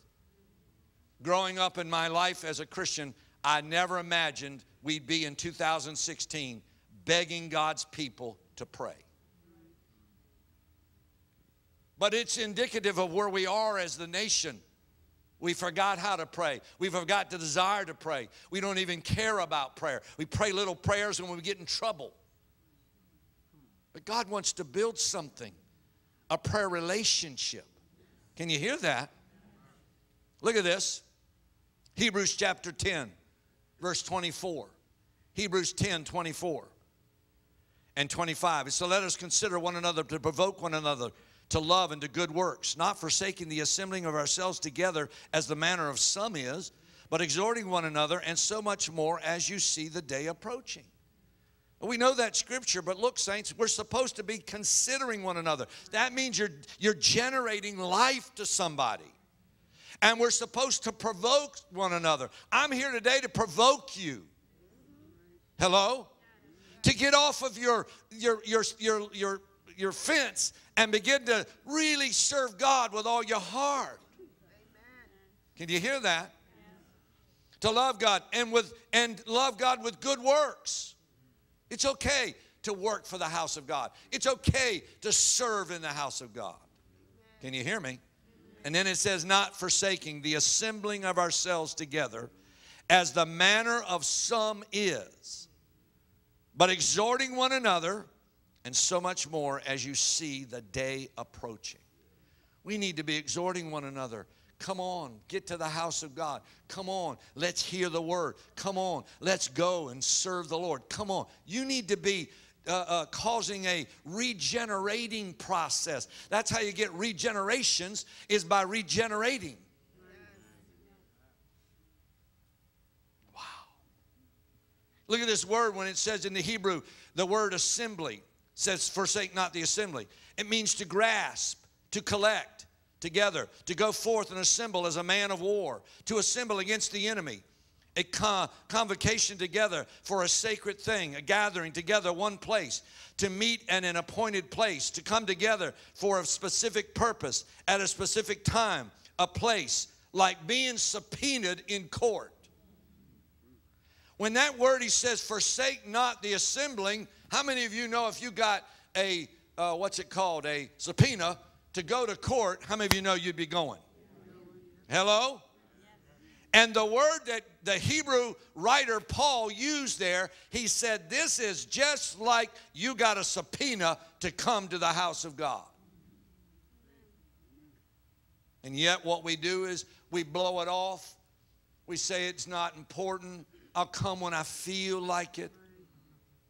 Growing up in my life as a Christian, I never imagined we'd be in 2016 begging God's people to pray. But it's indicative of where we are as the nation. We forgot how to pray. We forgot the desire to pray. We don't even care about prayer. We pray little prayers when we get in trouble. But God wants to build something a prayer relationship. Can you hear that? Look at this Hebrews chapter 10, verse 24. Hebrews 10, 24 and 25. So let us consider one another to provoke one another to love and to good works, not forsaking the assembling of ourselves together as the manner of some is, but exhorting one another, and so much more as you see the day approaching. We know that scripture, but look, saints, we're supposed to be considering one another. That means you're, you're generating life to somebody. And we're supposed to provoke one another. I'm here today to provoke you. Hello? To get off of your your your your your your fence and begin to really serve God with all your heart. Can you hear that? To love God and with and love God with good works. It's okay to work for the house of God. It's okay to serve in the house of God. Can you hear me? And then it says, not forsaking the assembling of ourselves together, as the manner of some is, but exhorting one another, and so much more as you see the day approaching. We need to be exhorting one another. Come on, get to the house of God. Come on, let's hear the word. Come on, let's go and serve the Lord. Come on. You need to be uh, uh, causing a regenerating process. That's how you get regenerations is by regenerating. Wow. Look at this word when it says in the Hebrew, the word assembly says, forsake not the assembly. It means to grasp, to collect together, to go forth and assemble as a man of war, to assemble against the enemy a con convocation together for a sacred thing, a gathering together, one place, to meet at an appointed place, to come together for a specific purpose at a specific time, a place, like being subpoenaed in court. When that word he says, forsake not the assembling, how many of you know if you got a, uh, what's it called, a subpoena to go to court, how many of you know you'd be going? Hello? And the word that the Hebrew writer Paul used there, he said, This is just like you got a subpoena to come to the house of God. And yet, what we do is we blow it off. We say it's not important. I'll come when I feel like it.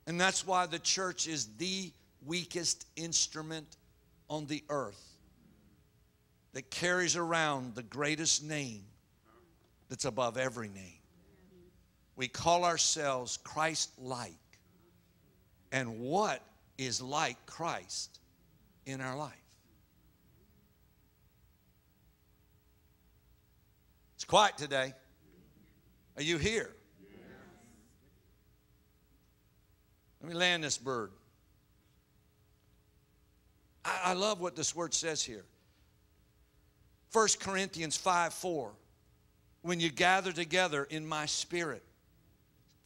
And that's why the church is the weakest instrument on the earth that carries around the greatest name that's above every name. We call ourselves Christ like. And what is like Christ in our life? It's quiet today. Are you here? Let me land this bird. I, I love what this word says here. 1 Corinthians 5 4 when you gather together in my spirit.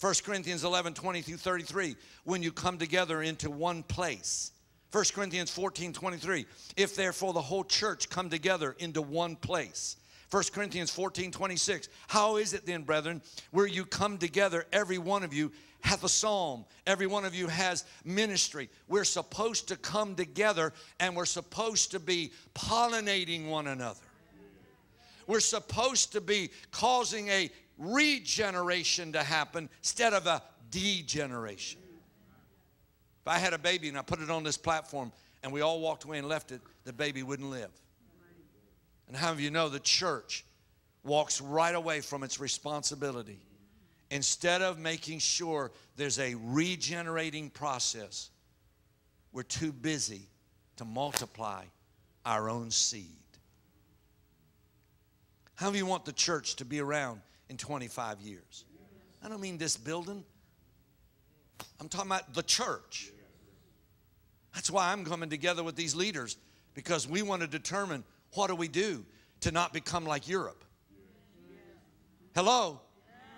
1 Corinthians 11, 20 through 33, when you come together into one place. 1 Corinthians 14, 23, if therefore the whole church come together into one place. 1 Corinthians 14, 26, how is it then, brethren, where you come together, every one of you hath a psalm, every one of you has ministry. We're supposed to come together and we're supposed to be pollinating one another. We're supposed to be causing a regeneration to happen instead of a degeneration. If I had a baby and I put it on this platform and we all walked away and left it, the baby wouldn't live. And how of you know the church walks right away from its responsibility? Instead of making sure there's a regenerating process, we're too busy to multiply our own seed. How many you want the church to be around in 25 years? I don't mean this building. I'm talking about the church. That's why I'm coming together with these leaders because we want to determine what do we do to not become like Europe. Hello?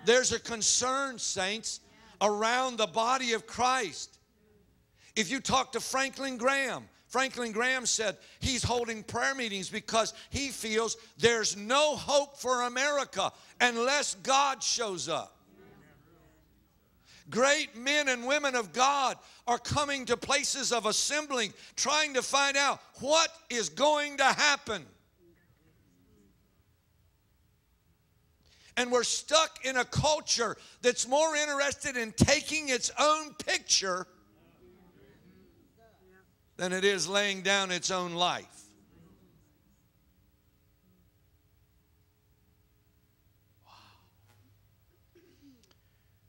There's a concern, saints, around the body of Christ. If you talk to Franklin Graham, Franklin Graham said he's holding prayer meetings because he feels there's no hope for America unless God shows up. Great men and women of God are coming to places of assembling, trying to find out what is going to happen. And we're stuck in a culture that's more interested in taking its own picture than it is laying down its own life. Wow.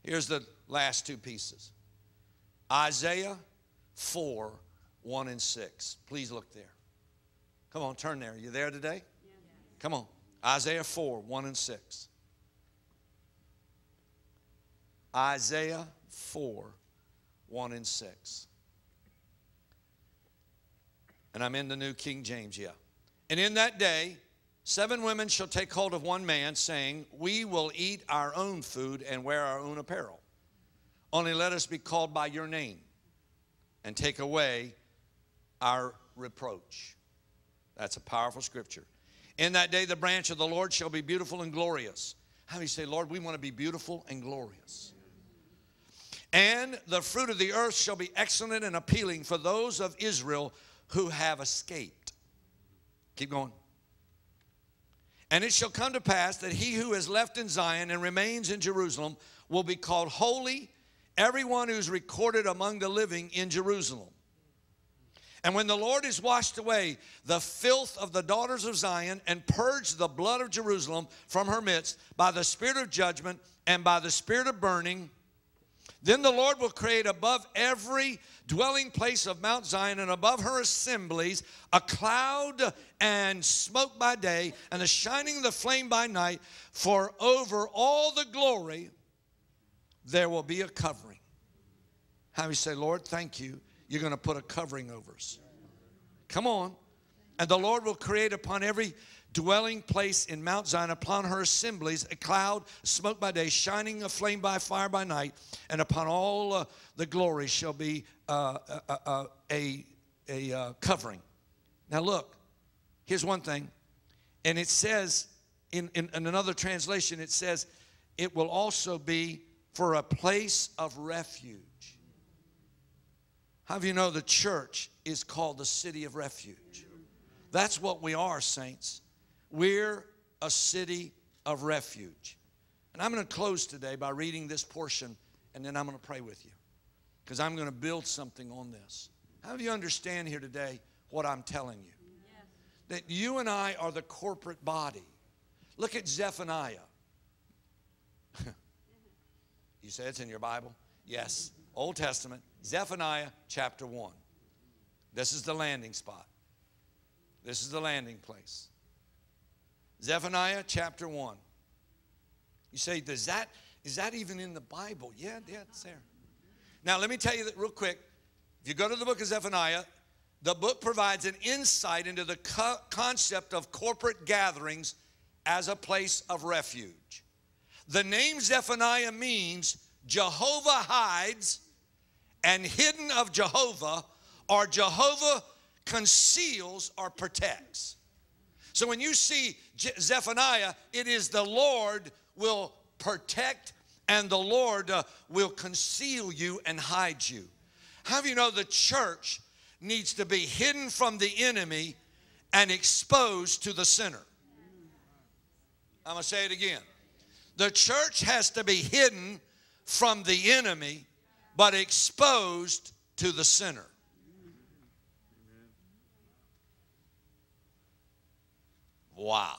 Here's the last two pieces Isaiah 4 1 and 6. Please look there. Come on, turn there. Are you there today? Come on. Isaiah 4 1 and 6. Isaiah 4 1 and 6. And I'm in the New King James, yeah. And in that day, seven women shall take hold of one man, saying, We will eat our own food and wear our own apparel. Only let us be called by your name and take away our reproach. That's a powerful scripture. In that day, the branch of the Lord shall be beautiful and glorious. How you say, Lord, we want to be beautiful and glorious? And the fruit of the earth shall be excellent and appealing for those of Israel who have escaped. Keep going. And it shall come to pass that he who is left in Zion and remains in Jerusalem will be called holy, everyone who's recorded among the living in Jerusalem. And when the Lord has washed away the filth of the daughters of Zion and purged the blood of Jerusalem from her midst by the spirit of judgment and by the spirit of burning, then the Lord will create above every dwelling place of Mount Zion and above her assemblies a cloud and smoke by day and a shining of the flame by night. For over all the glory there will be a covering. How you say, Lord, thank you. You're going to put a covering over us. Come on. And the Lord will create upon every dwelling place in Mount Zion, upon her assemblies, a cloud, smoke by day, shining a flame by fire by night, and upon all uh, the glory shall be uh, uh, uh, a, a uh, covering. Now, look, here's one thing, and it says in, in, in another translation, it says, it will also be for a place of refuge. How do you know the church is called the city of refuge? That's what we are, saints. We're a city of refuge. And I'm going to close today by reading this portion, and then I'm going to pray with you because I'm going to build something on this. How do you understand here today what I'm telling you? Yes. That you and I are the corporate body. Look at Zephaniah. you say it's in your Bible? Yes. Old Testament, Zephaniah chapter 1. This is the landing spot. This is the landing place. Zephaniah chapter 1. You say, does that, is that even in the Bible? Yeah, yeah, it's there. Now, let me tell you that real quick. If you go to the book of Zephaniah, the book provides an insight into the co- concept of corporate gatherings as a place of refuge. The name Zephaniah means Jehovah hides, and hidden of Jehovah, or Jehovah conceals or protects. So when you see Zephaniah, it is the Lord will protect and the Lord uh, will conceal you and hide you. How do you know the church needs to be hidden from the enemy and exposed to the sinner? I'm going to say it again. The church has to be hidden from the enemy but exposed to the sinner. Wow.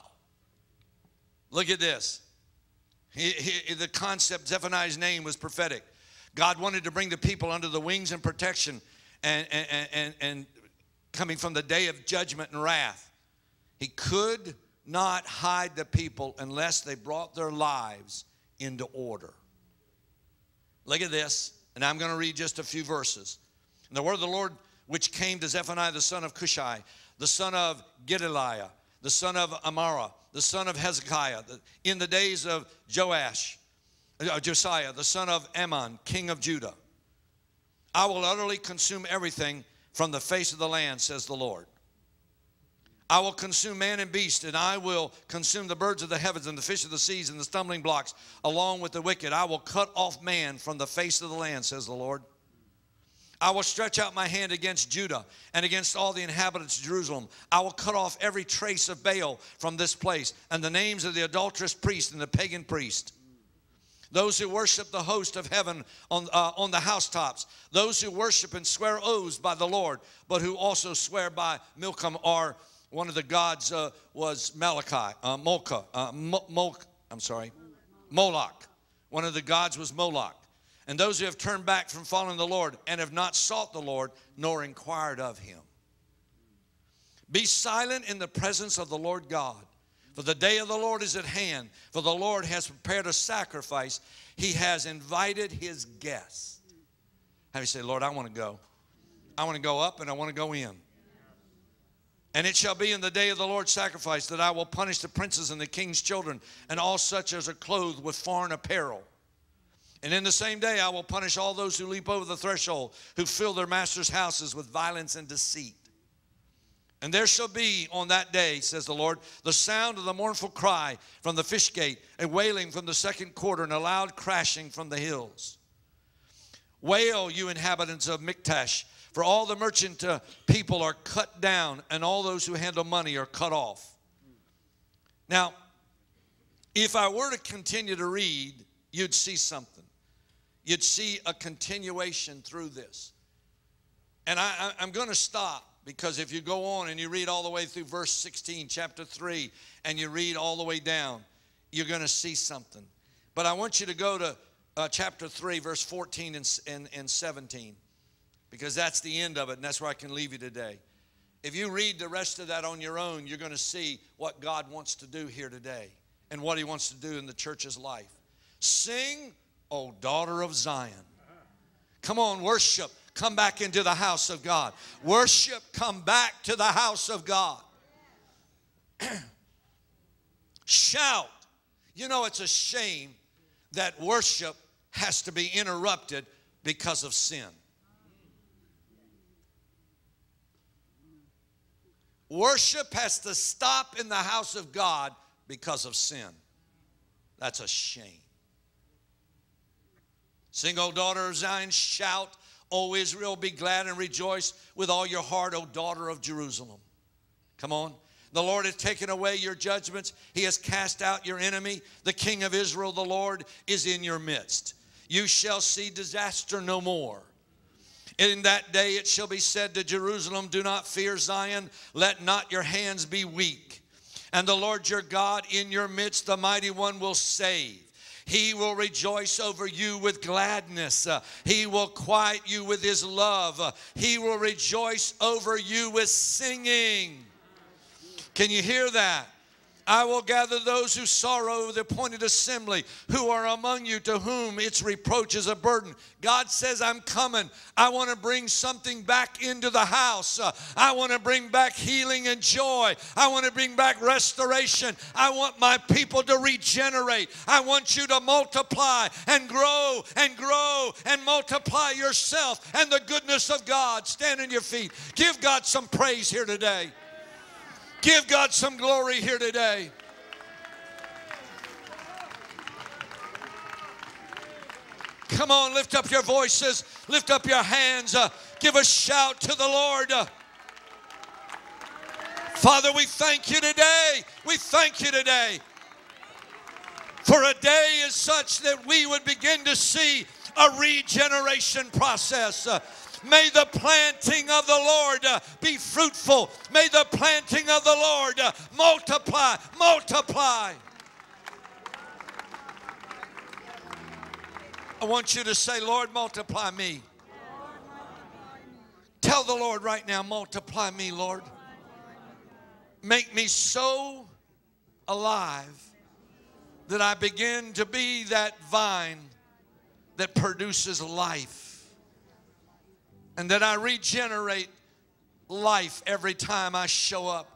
Look at this. He, he, the concept, Zephaniah's name was prophetic. God wanted to bring the people under the wings and protection and, and, and, and coming from the day of judgment and wrath. He could not hide the people unless they brought their lives into order. Look at this, and I'm going to read just a few verses. And the word of the Lord which came to Zephaniah the son of Cushai, the son of Gedaliah, the son of Amara, the son of Hezekiah, in the days of Joash, uh, Josiah, the son of Amon, king of Judah. I will utterly consume everything from the face of the land, says the Lord. I will consume man and beast, and I will consume the birds of the heavens and the fish of the seas and the stumbling blocks along with the wicked. I will cut off man from the face of the land, says the Lord. I will stretch out my hand against Judah and against all the inhabitants of Jerusalem. I will cut off every trace of Baal from this place and the names of the adulterous priest and the pagan priest. Those who worship the host of heaven on, uh, on the housetops. Those who worship and swear oaths by the Lord, but who also swear by Milcom or one of the gods uh, was Malachi, uh, Molka, uh, Mol- I'm sorry, Moloch. One of the gods was Moloch and those who have turned back from following the Lord and have not sought the Lord nor inquired of him. Be silent in the presence of the Lord God, For the day of the Lord is at hand, for the Lord has prepared a sacrifice. He has invited his guests. Do you say, Lord, I want to go? I want to go up and I want to go in. And it shall be in the day of the Lord's sacrifice that I will punish the princes and the king's children and all such as are clothed with foreign apparel. And in the same day I will punish all those who leap over the threshold, who fill their master's houses with violence and deceit. And there shall be on that day, says the Lord, the sound of the mournful cry from the fish gate, and wailing from the second quarter, and a loud crashing from the hills. Wail, you inhabitants of Maktesh, for all the merchant uh, people are cut down, and all those who handle money are cut off. Now, if I were to continue to read, you'd see something. You'd see a continuation through this. And I, am going to stop because if you go on and you read all the way through verse 16, chapter 3, and you read all the way down, you're going to see something. But I want you to go to uh, chapter 3, verse 14 and, and, and 17, because that's the end of it, and that's where I can leave you today. If you read the rest of that on your own, you're going to see what God wants to do here today and what He wants to do in the church's life. Sing, O daughter of Zion. Come on, worship come back into the house of God. Worship, come back to the house of God. Shout. You know, it's a shame that worship has to be interrupted because of sin. Worship has to stop in the house of God because of sin. That's a shame. Sing, O daughter of Zion, shout O Israel, be glad and rejoice with all your heart, O daughter of Jerusalem. Come on. The Lord has taken away your judgments. He has cast out your enemy. The King of Israel, the Lord, is in your midst. You shall see disaster no more. In that day it shall be said to Jerusalem, Do not fear Zion, let not your hands be weak. And the Lord your God in your midst, the mighty one, will save. He will rejoice over you with gladness. Uh, he will quiet you with His love. Uh, he will rejoice over you with singing. Can you hear that? I will gather those who sorrow over the appointed assembly, who are among you, to whom its reproach is a burden. God says, I'm coming. I want to bring something back into the house. I want to bring back healing and joy. I want to bring back restoration. I want my people to regenerate. I want you to multiply and grow and grow and multiply yourself and the goodness of God. Stand on your feet. Give God some praise here today. Give God some glory here today. Come on, lift up your voices, lift up your hands, uh, give a shout to the Lord. Father, we thank you today. We thank you today. For a day is such that we would begin to see a regeneration process. Uh, May the planting of the Lord uh, be fruitful. May the planting of the Lord uh, multiply, multiply. I want you to say, Lord, multiply me. Tell the Lord right now, multiply me, Lord. Make me so alive that I begin to be that vine that produces life and that I regenerate life every time I show up.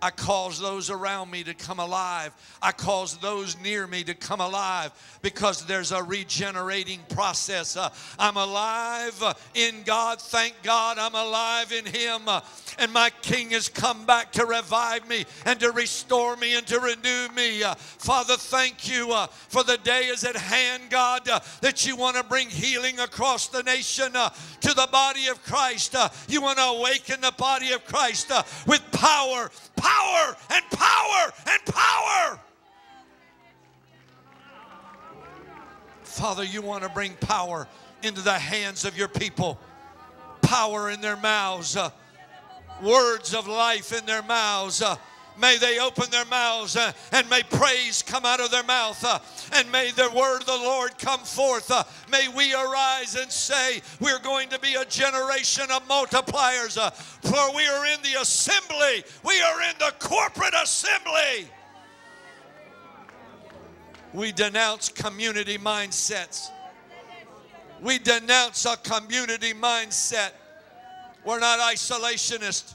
I cause those around me to come alive. I cause those near me to come alive because there's a regenerating process. Uh, I'm alive in God. Thank God I'm alive in Him. Uh, and my King has come back to revive me and to restore me and to renew me. Uh, Father, thank you uh, for the day is at hand, God, uh, that you want to bring healing across the nation uh, to the body of Christ. you want to awaken the body of Christ with power power and power and power. Father, you want to bring power into the hands of your people, power in their mouths, uh, words of life in their mouths. Uh, May they open their mouths uh, and may praise come out of their mouth uh, and may the word of the Lord come forth. Uh, may we arise and say, We're going to be a generation of multipliers, uh, for we are in the assembly, we are in the corporate assembly. We denounce community mindsets. We denounce a community mindset. We're not isolationist.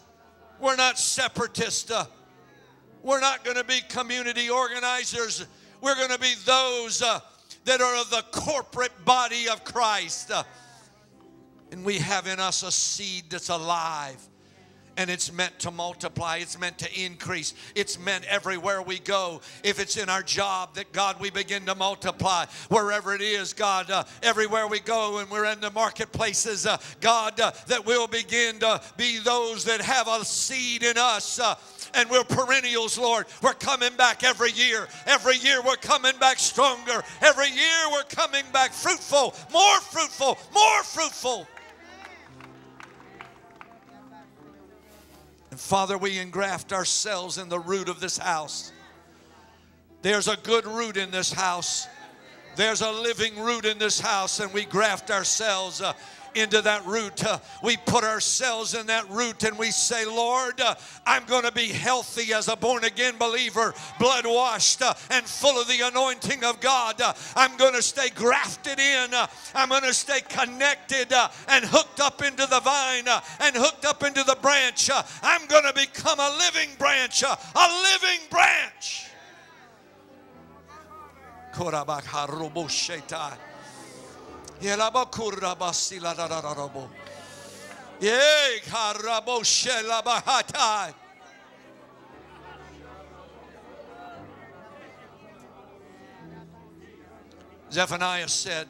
We're not separatist. We're not going to be community organizers. We're going to be those uh, that are of the corporate body of Christ. And we have in us a seed that's alive and it's meant to multiply, it's meant to increase, it's meant everywhere we go. If it's in our job, that God, we begin to multiply wherever it is, God, uh, everywhere we go and we're in the marketplaces, uh, God, uh, that we'll begin to be those that have a seed in us uh, and we're perennials, Lord. We're coming back every year. Every year we're coming back stronger. Every year we're coming back fruitful, more fruitful, more fruitful. And Father, we engraft ourselves in the root of this house. There's a good root in this house. There's a living root in this house, and we graft ourselves. Uh, into that root. Uh, we put ourselves in that root and we say, Lord, uh, I'm going to be healthy as a born again believer, blood washed uh, and full of the anointing of God. Uh, I'm going to stay grafted in. Uh, I'm going to stay connected uh, and hooked up into the vine and hooked up into the branch. I'm going to become a living branch, a living branch. Zephaniah said,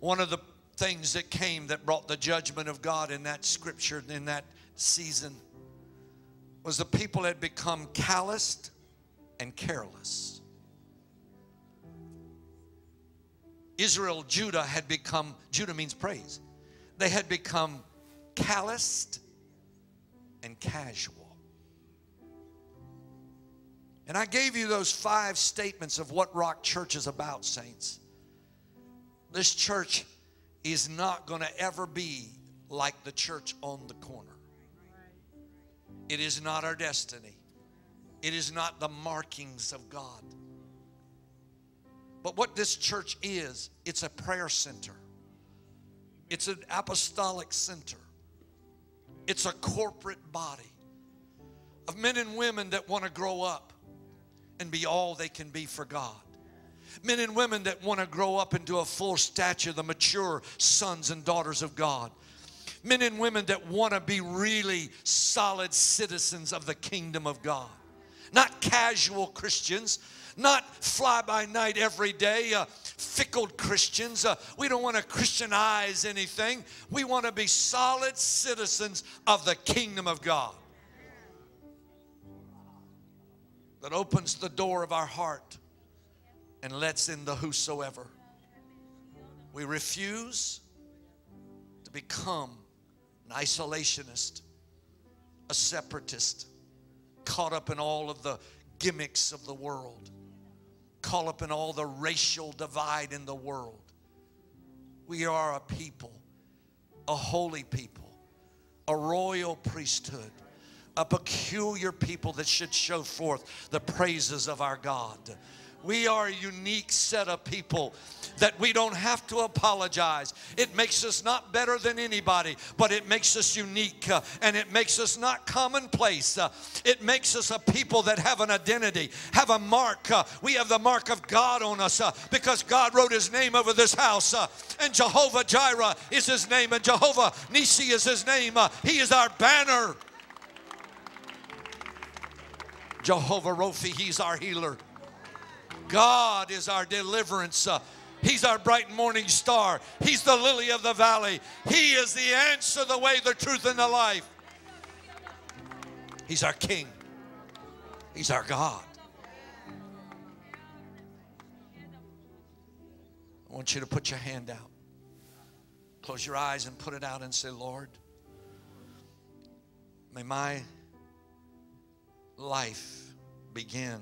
one of the things that came that brought the judgment of God in that scripture, in that season, was the people had become calloused and careless. Israel, Judah had become, Judah means praise. They had become calloused and casual. And I gave you those five statements of what Rock Church is about, saints. This church is not going to ever be like the church on the corner. It is not our destiny. It is not the markings of God. But what this church is, it's a prayer center. It's an apostolic center. It's a corporate body of men and women that want to grow up and be all they can be for God. Men and women that want to grow up into a full stature, the mature sons and daughters of God. Men and women that want to be really solid citizens of the kingdom of God. Not casual Christians, not fly by night every day, uh, fickle Christians. Uh, we don't want to Christianize anything. We want to be solid citizens of the kingdom of God that opens the door of our heart and lets in the whosoever. We refuse to become an isolationist, a separatist, caught up in all of the gimmicks of the world call up in all the racial divide in the world. We are a people, a holy people, a royal priesthood, a peculiar people that should show forth the praises of our God. We are a unique set of people that we don't have to apologize. It makes us not better than anybody, but it makes us unique uh, and it makes us not commonplace. Uh, it makes us a people that have an identity, have a mark. Uh, we have the mark of God on us uh, because God wrote his name over this house. Uh, and Jehovah Jireh is his name, and Jehovah Nisi is his name. Uh, he is our banner. Jehovah Rophi, he's our healer. God is our deliverance. Uh, He's our bright morning star. He's the lily of the valley. He is the answer, the way, the truth, and the life. He's our King. He's our God. I want you to put your hand out. Close your eyes and put it out and say, Lord, may my life begin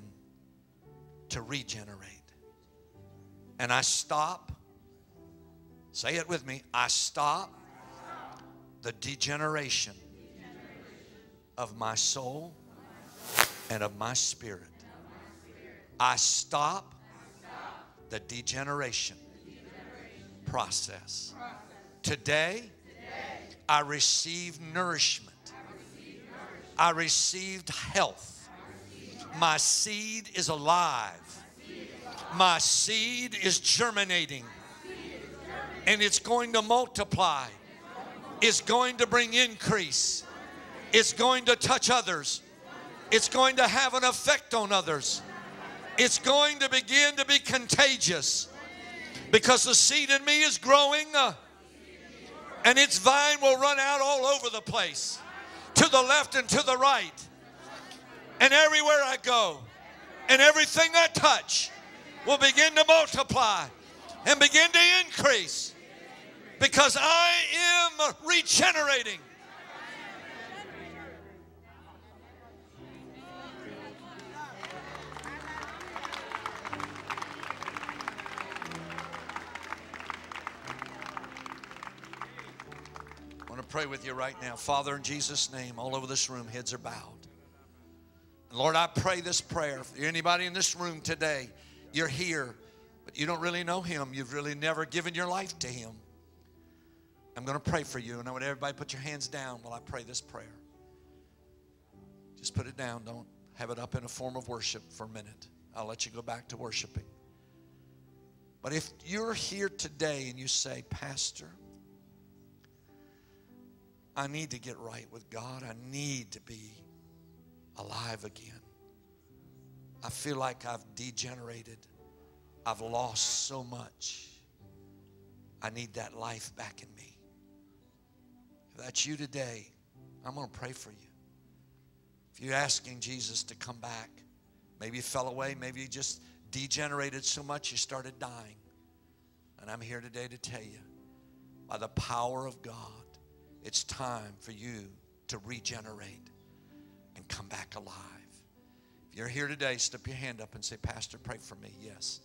to regenerate. And I stop, say it with me, I stop the degeneration of my soul and of my spirit. I stop the degeneration process. Today, I received nourishment. I received health. My seed is alive. My seed is germinating. And it's going to multiply. It's going to bring increase. It's going to touch others. It's going to have an effect on others. It's going to begin to be contagious because the seed in me is growing uh, and its vine will run out all over the place to the left and to the right and everywhere I go and everything I touch will begin to multiply and begin to increase because I am regenerating. I want to pray with you right now. Father, in Jesus' name, all over this room, heads are bowed. Lord, I pray this prayer. If anybody in this room today, you're here, but you don't really know Him, you've really never given your life to Him. I'm going to pray for you, and I want everybody put your hands down while I pray this prayer. Just put it down. Don't have it up in a form of worship for a minute. I'll let you go back to worshiping. But if you're here today and you say, Pastor, I need to get right with God, I need to be alive again. I feel like I've degenerated. I've lost so much. I need that life back in me. If that's you today, I'm going to pray for you. If you're asking Jesus to come back, maybe you fell away, maybe you just degenerated so much you started dying. And I'm here today to tell you, by the power of God, it's time for you to regenerate and come back alive. If you're here today, slip your hand up and say, Pastor, pray for me. Yes.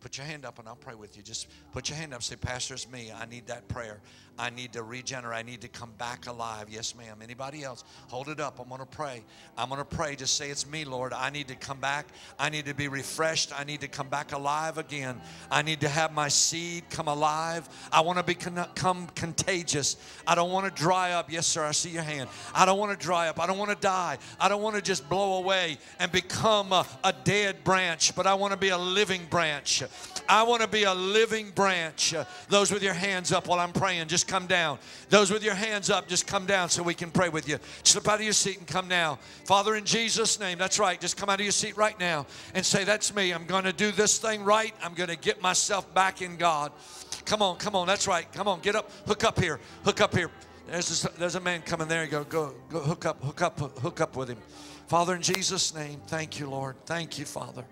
Put your hand up and I'll pray with you. Just put your hand up. Say, Pastor, it's me. I need that prayer. I need to regenerate. I need to come back alive. Yes, ma'am. Anybody else? Hold it up. I'm going to pray. I'm going to pray. Just say, It's me, Lord. I need to come back. I need to be refreshed. I need to come back alive again. I need to have my seed come alive. I want to become contagious. I don't want to dry up. Yes, sir. I see your hand. I don't want to dry up. I don't want to die. I don't want to just blow away and become a, a dead branch, but I want to be a living branch. I want to be a living branch. Those with your hands up while I'm praying, just come down. Those with your hands up, just come down so we can pray with you. Slip out of your seat and come now. Father, in Jesus' name, that's right. Just come out of your seat right now and say, That's me. I'm going to do this thing right. I'm going to get myself back in God. Come on, come on. That's right. Come on, get up. Hook up here. Hook up here. There's a, there's a man coming there. You go, go, go. Hook up, hook up, hook up with him. Father, in Jesus' name, thank you, Lord. Thank you, Father.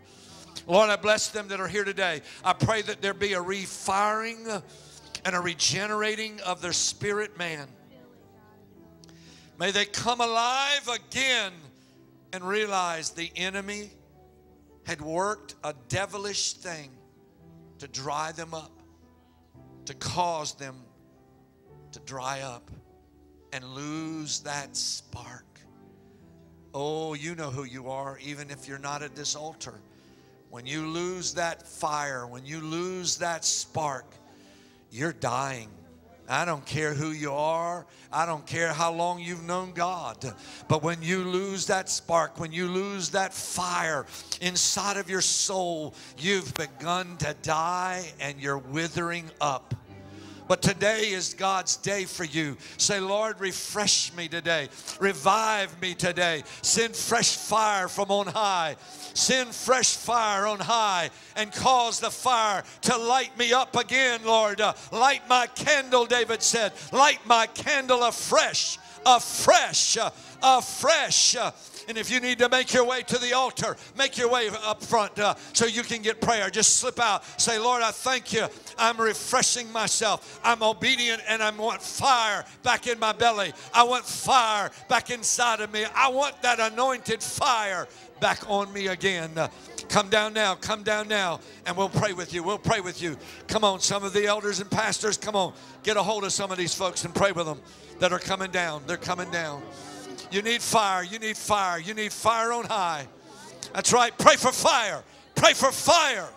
Lord, I bless them that are here today. I pray that there be a refiring and a regenerating of their spirit man. May they come alive again and realize the enemy had worked a devilish thing to dry them up, to cause them to dry up and lose that spark. Oh, you know who you are, even if you're not at this altar. When you lose that fire, when you lose that spark, you're dying. I don't care who you are. I don't care how long you've known God. But when you lose that spark, when you lose that fire inside of your soul, you've begun to die and you're withering up. But today is God's day for you. Say, Lord, refresh me today. Revive me today. Send fresh fire from on high. Send fresh fire on high and cause the fire to light me up again, Lord. Uh, light my candle, David said. Light my candle afresh, afresh, uh, afresh. And if you need to make your way to the altar, make your way up front uh, so you can get prayer. Just slip out. Say, Lord, I thank you. I'm refreshing myself. I'm obedient and I want fire back in my belly. I want fire back inside of me. I want that anointed fire back on me again. Uh, come down now, come down now, and we'll pray with you. We'll pray with you. Come on, some of the elders and pastors, come on, get a hold of some of these folks and pray with them that are coming down. They're coming down. You need fire. You need fire. You need fire on high. That's right. Pray for fire. Pray for fire.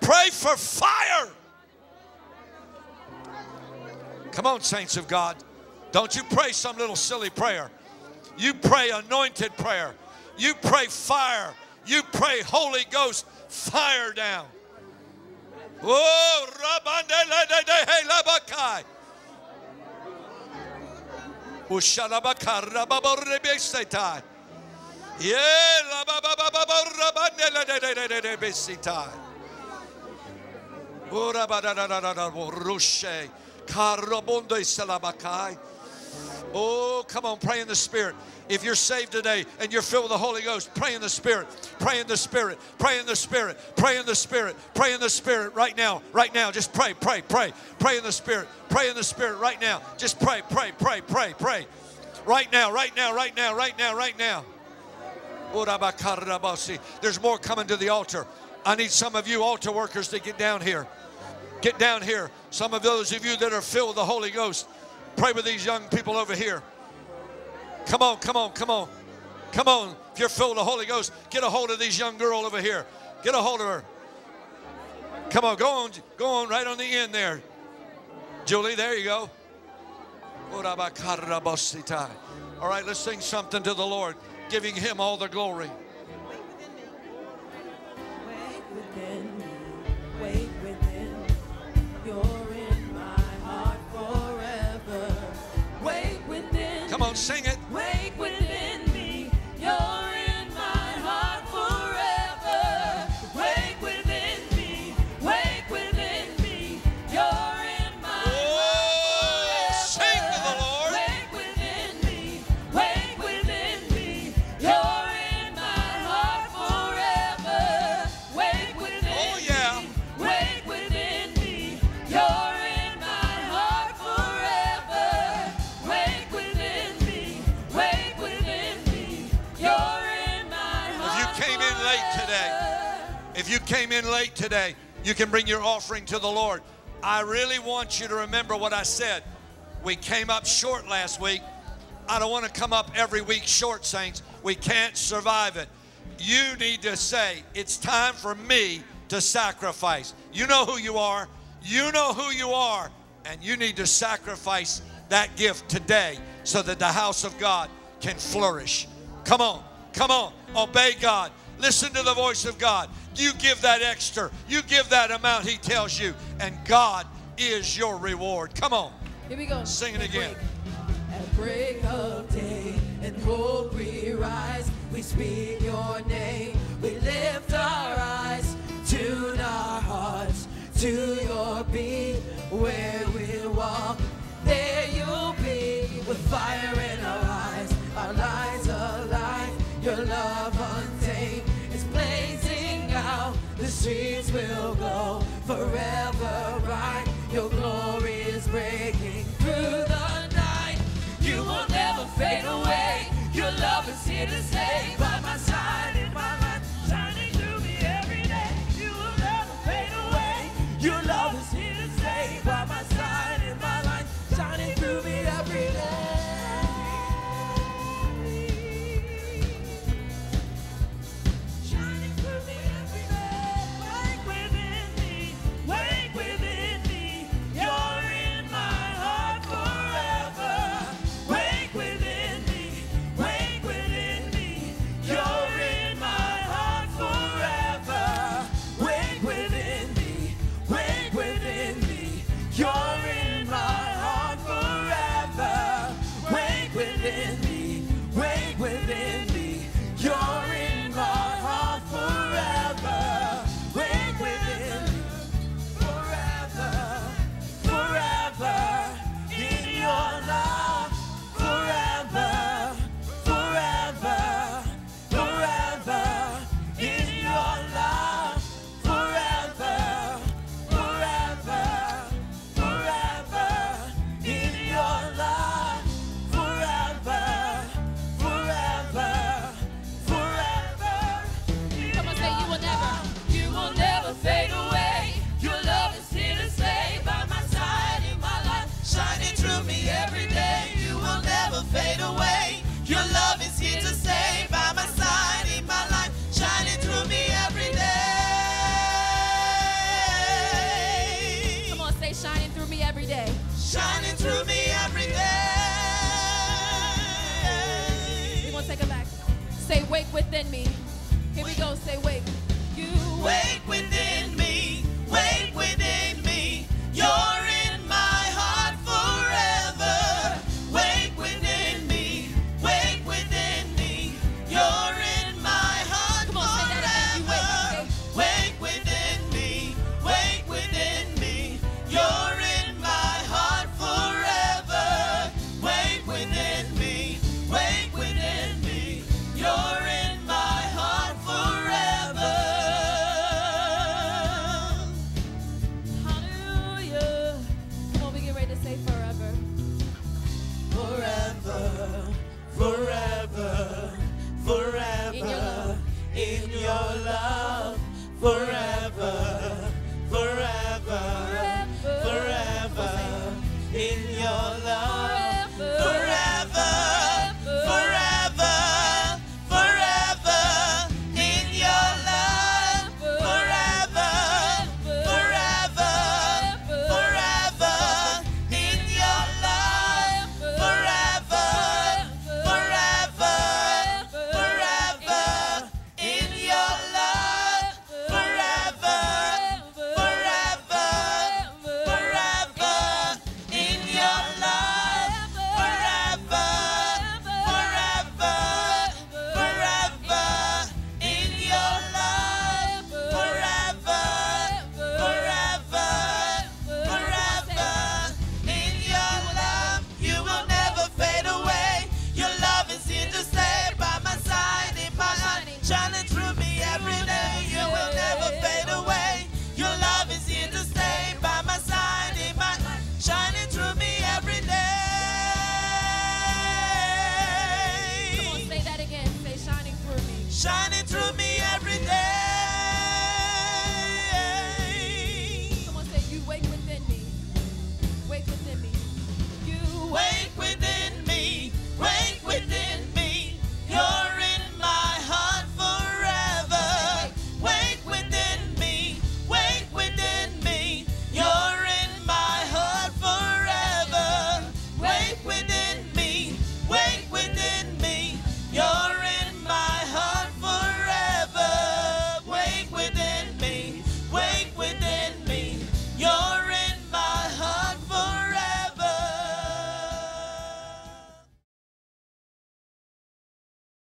Pray for fire. Come on, saints of God. Don't you pray some little silly prayer. You pray anointed prayer. You pray fire. You pray Holy Ghost fire down. Oh, Oh, come on, pray in the Spirit. If you're saved today and you're filled with the Holy Ghost, pray in the Spirit. Pray in the Spirit. Pray in the Spirit. Pray in the Spirit. Pray in the Spirit right now. Right now. Just pray, pray, pray. Pray in the Spirit. Pray in the Spirit right now. Just pray, pray, pray, pray, pray. Right now, right now, right now, right now, right now. There's more coming to the altar. I need some of you altar workers to get down here. Get down here. Some of those of you that are filled with the Holy Ghost, pray with these young people over here. Come on, come on, come on. Come on. If you're filled with the Holy Ghost, get a hold of these young girl over here. Get a hold of her. Come on, go on, go on right on the end there. Julie, there you go. All right, let's sing something to the Lord, giving him all the glory. Come on, sing it. Came in late today, you can bring your offering to the Lord. I really want you to remember what I said. We came up short last week. I don't want to come up every week short, saints. We can't survive it. You need to say, It's time for me to sacrifice. You know who you are. You know who you are. And you need to sacrifice that gift today so that the house of God can flourish. Come on, come on, obey God. Listen to the voice of God. You give that extra, you give that amount He tells you, and God is your reward. Come on, Here we go. sing it again. At break of day and hope we rise, we speak your name. We lift our eyes, tune our hearts to your beat. Where we walk, there you'll be with fire in our eyes, our lives alive. Your love untamed streets will go forever right. Your glory is breaking through the night. You will never fade away. Your love is here to stay